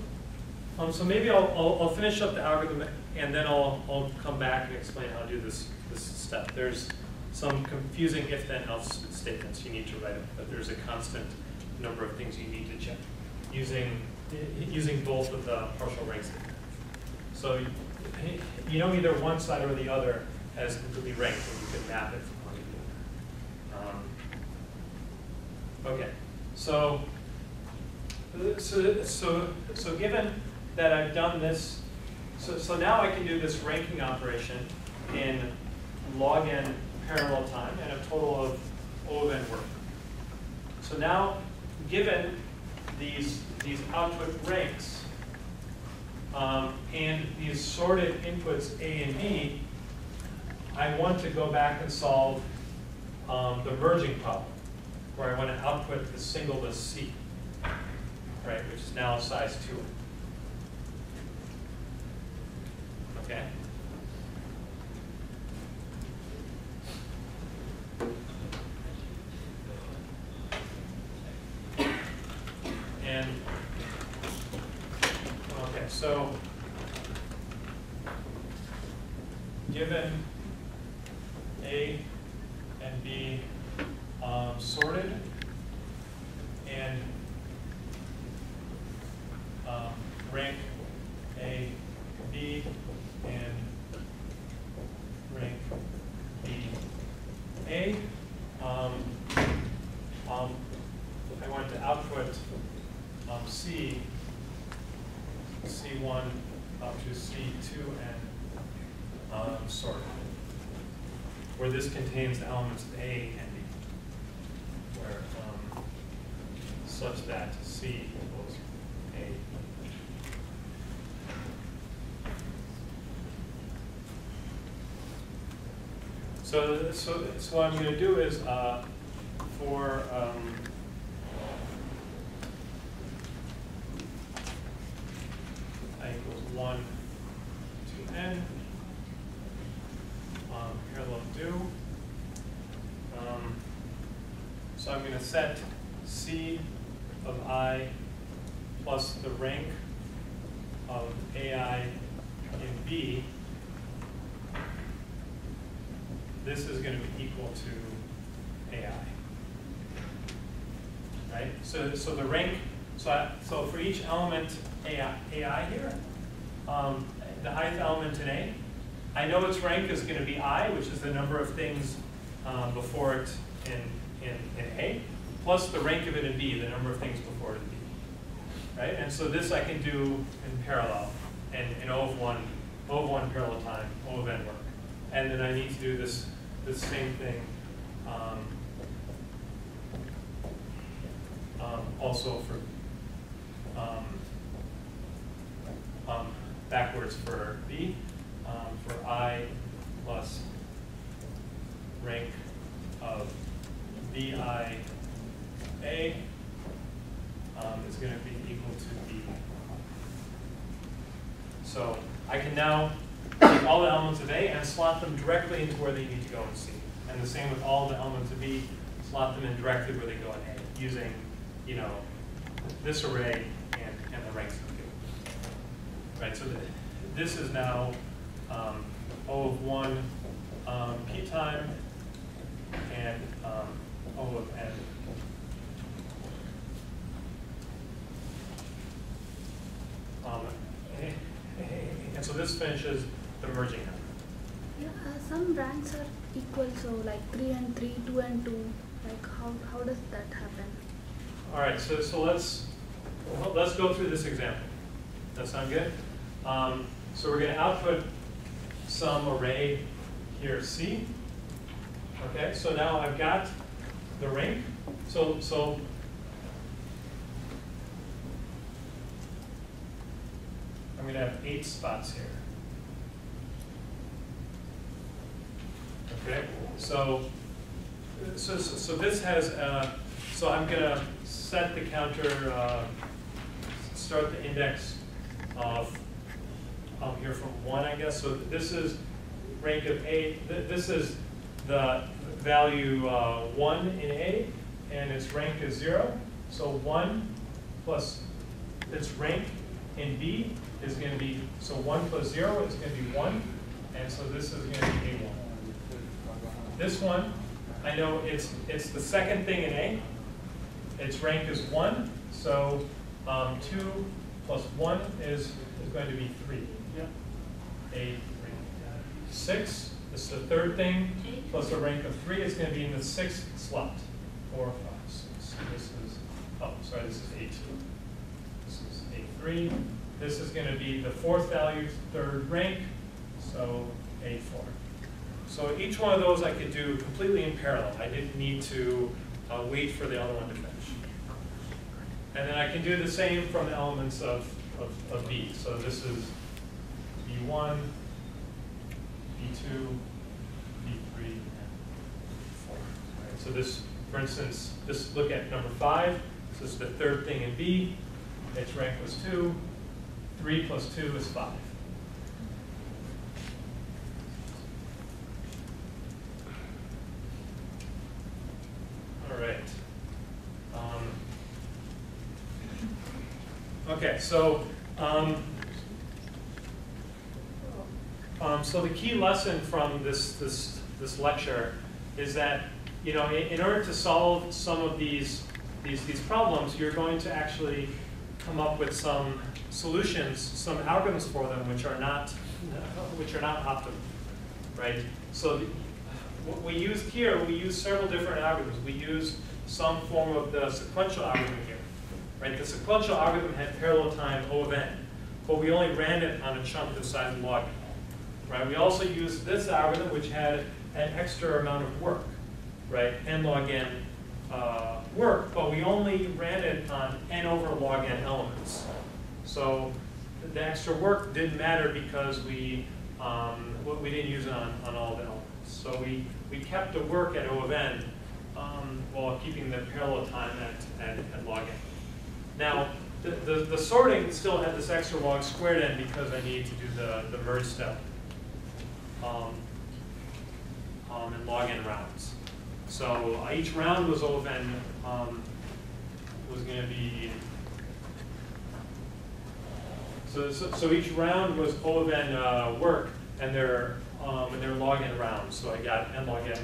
um, so maybe I'll, I'll, I'll finish up the algorithm and then I'll, I'll come back and explain how to do this, this step. There's some confusing if-then else statements you need to write, but there's a constant number of things you need to check using, using both of the partial ranks. So you- you know either one side or the other as completely ranked and you can map it from one to the other. Um, Okay, so so, so, so given that I've done this, so, so now I can do this ranking operation in log n parallel time and a total of O of n work. So now, given these, these output ranks, um, and these sorted inputs A and B, I want to go back and solve um, the merging problem, where I want to output the single list C right, which is now size two. Okay? And, okay, so, given A and B um, sorted, and um, rank A, B, and rank B, A. Um, um, I want to output um, C, C1 up to C2 and um, sort, where this contains the elements of A and B, where um, such that C equals A. So, so, so what I'm going to do is uh, for um, i equals one to n um, parallel do. Um, so I'm going to set c of i plus the rank of ai in b this is going to be equal to AI. So, the rank, so, I, so for each element AI, AI here, um, the ith element in A. I know its rank is going to be i, which is the number of things um, before it in, in, in A, plus the rank of it in B, the number of things before it in B. Right? And so this I can do in parallel, and in O of 1, O of 1 parallel time, O of n work. And then I need to do this, this same thing um, um, also for um, um, backwards for B, um, for I plus rank of BI A um, is going to be equal to B. So I can now take all the elements of A and slot them directly into where they need to go in C. And the same with all the elements of B, slot them in directly where they go in A, using, you know, this array and, and the ranks of B. Right, so the, this is now um, O of 1 um, p time and um, O of n. Um, and so this finishes the merging now. Yeah, uh, some ranks are equal, so like 3 and 3, 2 and 2. Like how, how does that happen? All right, so, so let's, let's go through this example. That sound good? Um, so we're going to output some array here, C. Okay, so now I've got the rank. So, so I'm going to have eight spots here. Okay, so, so, so so this has, uh, so I'm going to set the counter, uh, start the index of, um, here from one, I guess. So this is rank of A. Th this is the value uh, one in A, and its rank is zero. So one plus its rank in B is going to be, so one plus zero is going to be one, and so this is going to be A1. This one, I know it's, it's the second thing in A. Its rank is one, so um, two plus one is, is going to be three. A three. Six, this is the third thing, plus a rank of three, is going to be in the sixth slot. Four, five, six. This is, oh, sorry, this is A two. This is A three. This is going to be the fourth value, third rank, so A four. So each one of those I could do completely in parallel. I didn't need to uh, wait for the other one to finish. And then I can do the same from the elements of, of, of B. So this is B1, B2, B3, and 4. Right, so this, for instance, just look at number 5. This is the third thing in B. Its rank was 2. 3 plus 2 is 5. All right. Um, okay, so um, um, so the key lesson from this this this lecture is that you know in, in order to solve some of these these these problems, you're going to actually come up with some solutions, some algorithms for them, which are not which are not optimal, right? So the, what we used here, we used several different algorithms. We used some form of the sequential algorithm right? The sequential algorithm had parallel time O of n, but we only ran it on a chunk the size of log n, right? We also used this algorithm, which had an extra amount of work, right? n log n uh, work, but we only ran it on n over log n elements. So the extra work didn't matter because we um, we didn't use it on, on all the elements. So we, we kept the work at O of n um, while keeping the parallel time at, at, at log n. Now, the, the, the, sorting still had this extra log squared n because I need to do the, the merge step um, um, in log n rounds. So uh, each round was O of n um, was going to be so, so, so, each round was O of n uh, work, and they're um, and they're log n rounds. So I got n log n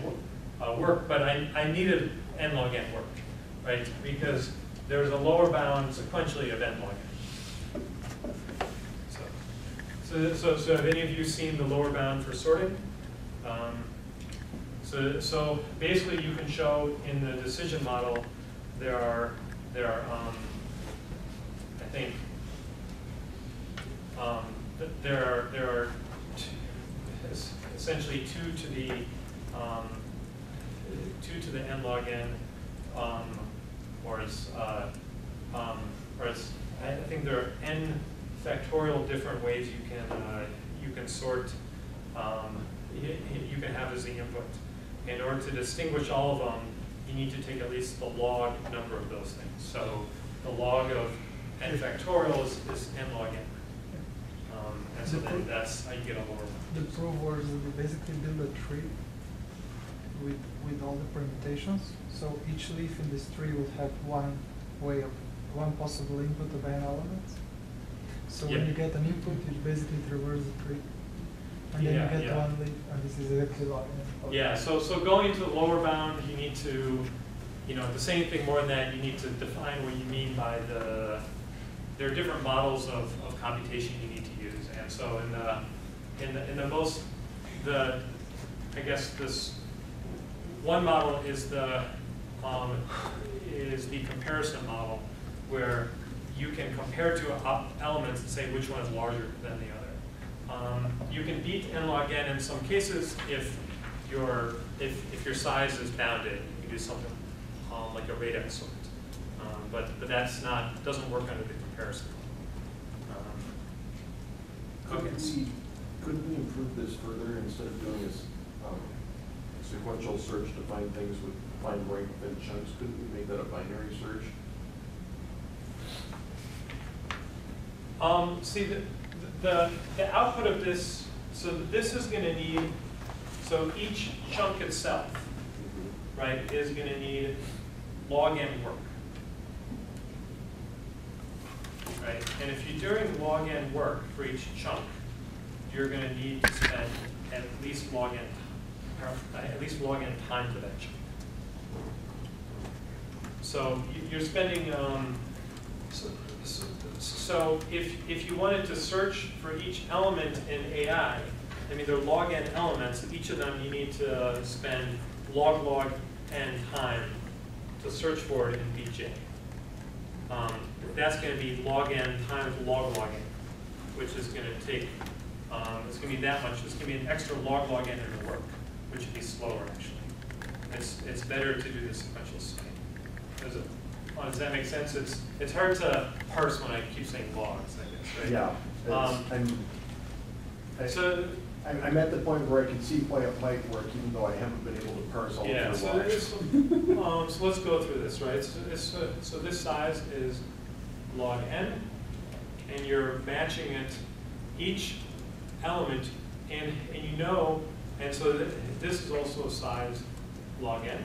uh, work, but I, I needed n log n work, right? Because there's a lower bound sequentially of n log n. So, So, so, so have any of you seen the lower bound for sorting? Um, So, so basically you can show in the decision model, there are, there are, um, I think, um, th- there are, there are two, essentially two to the, um, two to the n log n, um, or as, uh, um, or as, I think there are n factorial different ways you can, uh, you can sort, um, you, you can have as the input. In order to distinguish all of them, you need to take at least the log number of those things. So the log of n factorial is, is n log n. Um, and so then that's how you get a lower The bound. proof was that we basically build a tree with, with all the permutations. So each leaf in this tree would have one way of, one possible input of n elements. So when you get an input, you basically traverse the tree. And then Yeah, you get yeah. one leaf, and this is exactly n. Yeah, so, so going to the lower bound, you need to, you know, the same thing more than that, you need to define what you mean by the, there are different models of, of computation you need to use. And so in the, in the, in the most, the, I guess this, one model is the, um, is the comparison model, where you can compare two elements and say which one is larger than the other. Um, you can beat n log n in some cases if your, if, if your size is bounded, you can do something um, like a radix sort. Um, but, but that's not, doesn't work under the comparison. Um, Okay. Couldn't we, improve this further instead of doing this sequential search to find things with find right within chunks? Couldn't we make that a binary search? Um, see, the, the, the output of this, so this is gonna need, so each chunk itself, right, is gonna need log n work. Right, and if you're doing log n work for each chunk, you're gonna need to spend at least log n, at least log n time chunk. So you- you're spending, um, so, so- if, if you wanted to search for each element in AI, I mean, there are log n elements, each of them you need to spend log log n time to search for it in BJ. Um, that's gonna be log n times log log n, which is gonna take, um, it's gonna be that much, it's gonna be an extra log log n in the work, which would be slower actually. It's, it's better to do the sequential scanning. Does it, oh, does that make sense? It's, it's hard to parse when I keep saying logs, I guess, right? Yeah. Um, I'm, I- So, I'm, I'm at the point where I can see plant might work even though I haven't been able to parse all of yeah, so, logs. this- um, so let's go through this, right? So this, uh, so this size is log n, and you're matching it, each element, and, and you know, and so th- this is also a size log n.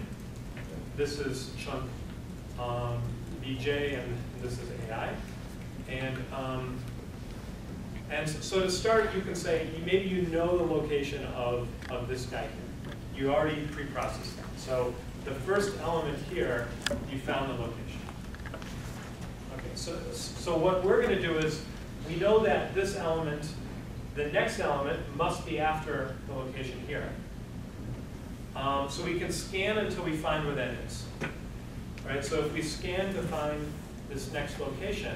This is chunk um, bj, and this is ai. And, um, and so to start, you can say, maybe you know the location of, of this guy here. You already pre-processed that. So the first element here, you found the location. Okay, so, so what we're gonna do is, we know that this element, the next element must be after the location here. Um, so we can scan until we find where that is. Right, so if we scan to find this next location,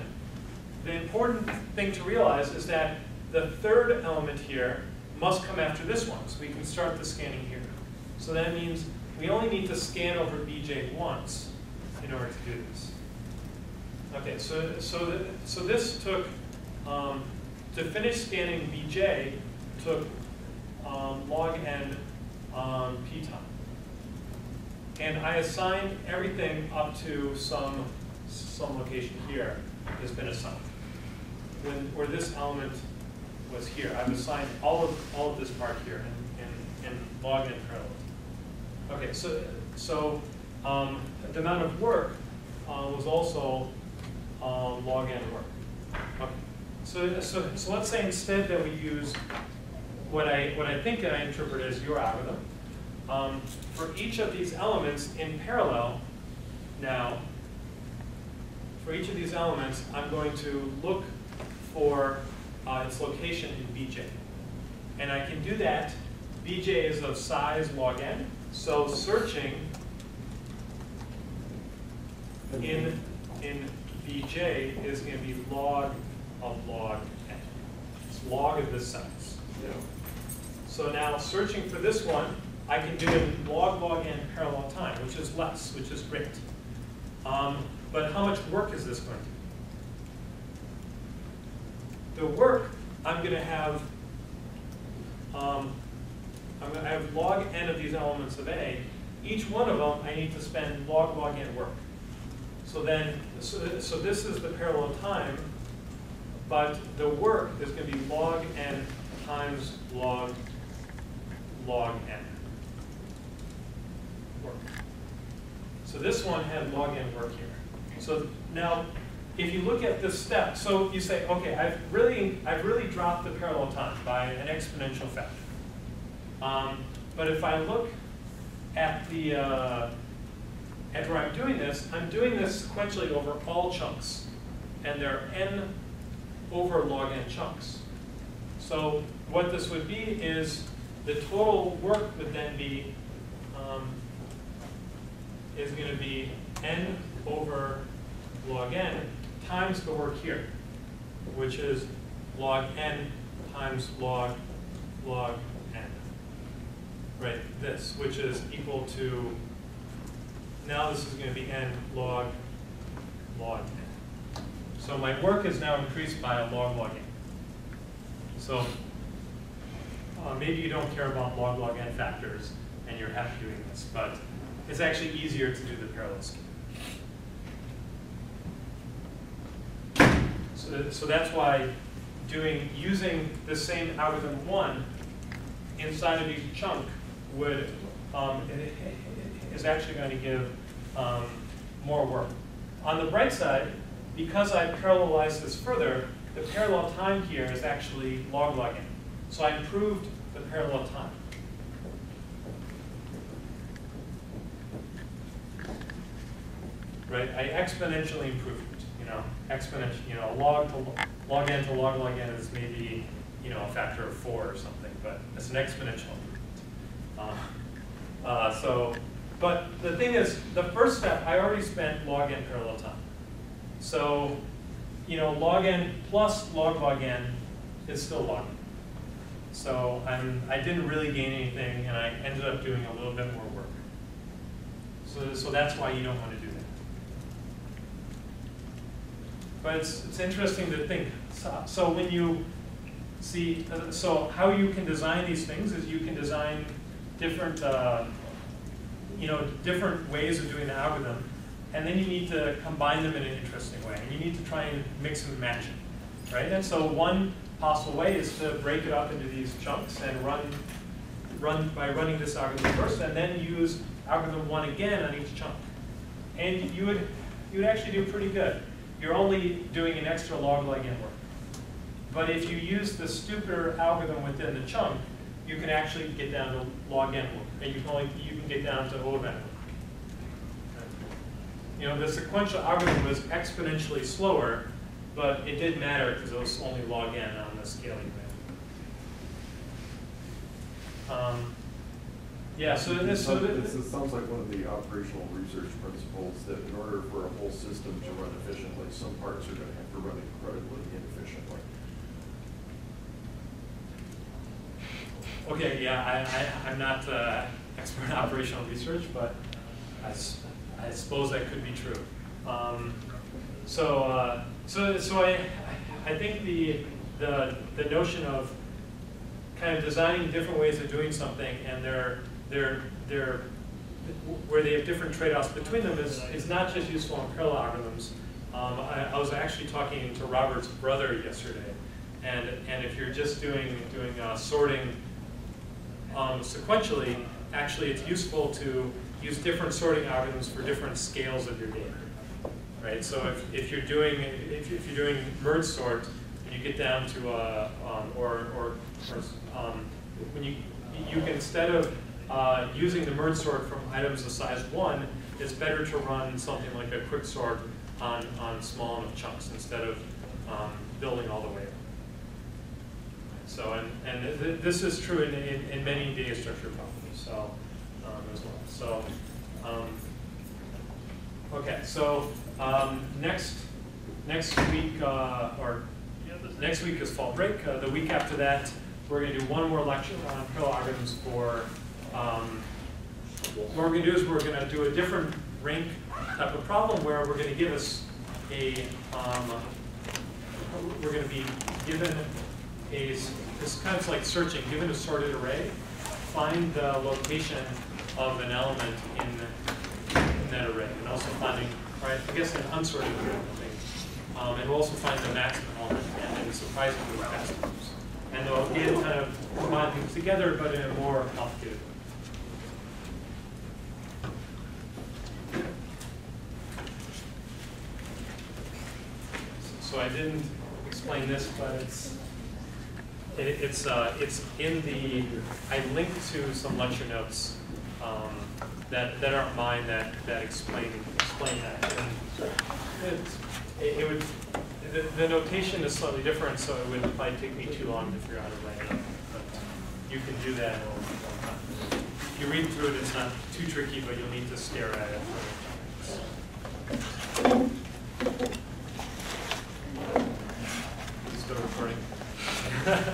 the important thing to realize is that the third element here must come after this one, so we can start the scanning here. So that means we only need to scan over BJ once in order to do this. Okay, so, so, so this took, um, to finish scanning BJ, took um, log n um, p time. And I assigned everything up to some, some location here has been assigned. When, where this element was here, I've assigned all of, all of this part here in, in, in log n parallel. Okay, so, so, um, the amount of work, uh, was also, um, log n work. Okay, so, so, so let's say instead that we use what I, what I think I interpret as your algorithm. Um, for each of these elements in parallel, now, for each of these elements, I'm going to look for uh, its location in bj. And I can do that, bj is of size log n, so searching in, in bj is going to be log of log n. It's log of this size. Yeah. So now searching for this one, I can do it log log n parallel time, which is less, which is great. Um, but how much work is this going to be? The work, I'm going to have, um, I'm going to have log n of these elements of A. Each one of them, I need to spend log log n work. So then, so, so this is the parallel time, but the work is going to be log n times log log n work. So this one had log n work here. So now, if you look at this step, so you say, okay, I've really, I've really dropped the parallel time by an exponential factor. Um, but if I look at the, uh, at where I'm doing this, I'm doing this sequentially over all chunks. And there are n over log n chunks. So what this would be is the total work would then be, um, is going to be n over log n times the work here, which is log n times log log n. Right, this, which is equal to, now this is going to be n log log n. So my work is now increased by a log log n. So uh, maybe you don't care about log log n factors and you're happy doing this, but it's actually easier to do the parallel scheme. So, that, so that's why doing using the same algorithm one inside of each chunk would um, is actually going to give um, more work. On the bright side, because I parallelize this further, the parallel time here is actually log log n. So I improved the parallel time. Right, I exponentially improved it, you know, exponential, you know, log to log n to log log n is maybe, you know, a factor of four or something, but it's an exponential improvement. Uh, uh, so, but the thing is, the first step, I already spent log n parallel time. So, you know, log n plus log log n is still log n. So I'm, I didn't really gain anything, and I ended up doing a little bit more work. So, so that's why you don't want to do that. But it's, it's interesting to think. So, so when you see, so how you can design these things is you can design different, uh, you know, different ways of doing the algorithm, and then you need to combine them in an interesting way, and you need to try and mix and match it, right? And so one possible way is to break it up into these chunks and run, run by running this algorithm first, and then use algorithm one again on each chunk. And you would, you would actually do pretty good. You're only doing an extra log log n work. But if you use the stupider algorithm within the chunk, you can actually get down to log n work, and you can only you can get down to O of n work. You know, the sequential algorithm was exponentially slower, but it didn't matter because it was only log n on the scaling band. Um, yeah, so this, so sounds- this, It sounds like one of the operational research principles that in order for a whole system to run efficiently, some parts are gonna have to run incredibly inefficiently. okay, yeah, I, I, I'm not uh, expert in operational research, but I, I suppose that could be true. Um, so, uh, so, so I, I think the, the, the notion of kind of designing different ways of doing something and they're, they're, they're, where they have different trade-offs between them is, is not just useful in parallel algorithms. Um, I, I was actually talking to Robert's brother yesterday, and, and if you're just doing, doing uh, sorting um, sequentially, actually it's useful to use different sorting algorithms for different scales of your data. Right, so if, if you're doing if, if you're doing merge sort and you get down to uh, um, or or, or um, when you you can instead of uh, using the merge sort from items of size one, it's better to run something like a quick sort on on small enough chunks instead of um, building all the way up. So, and, and th- th- this is true in, in, in many data structure problems, so, as well. So, um, okay, so, um, next, next week, uh, or, next week is fall break. Uh, the week after that, we're gonna do one more lecture on parallel algorithms for, um, what we're gonna do is we're gonna do a different rank type of problem where we're gonna give us a, um, we're gonna be given a, it's kind of like searching, given a sorted array, find the location of an element in, in that array, and also finding, right, I guess an unsorted array. Um, and we'll also find the maximum element, and then surprisingly fast moves. And they'll again kind of combine things together, but in a more complicated way. So I didn't explain this, but it's, it, it's, uh, it's in the, I linked to some lecture notes, um, that, that aren't mine that, that explain, explain that. And it, it would, the, the, notation is slightly different, so it would probably take me too long to figure out how to write it up. But you can do that time. If you read through it, it's not too tricky, but you'll need to stare at it for a few minutes. Still recording. (laughs)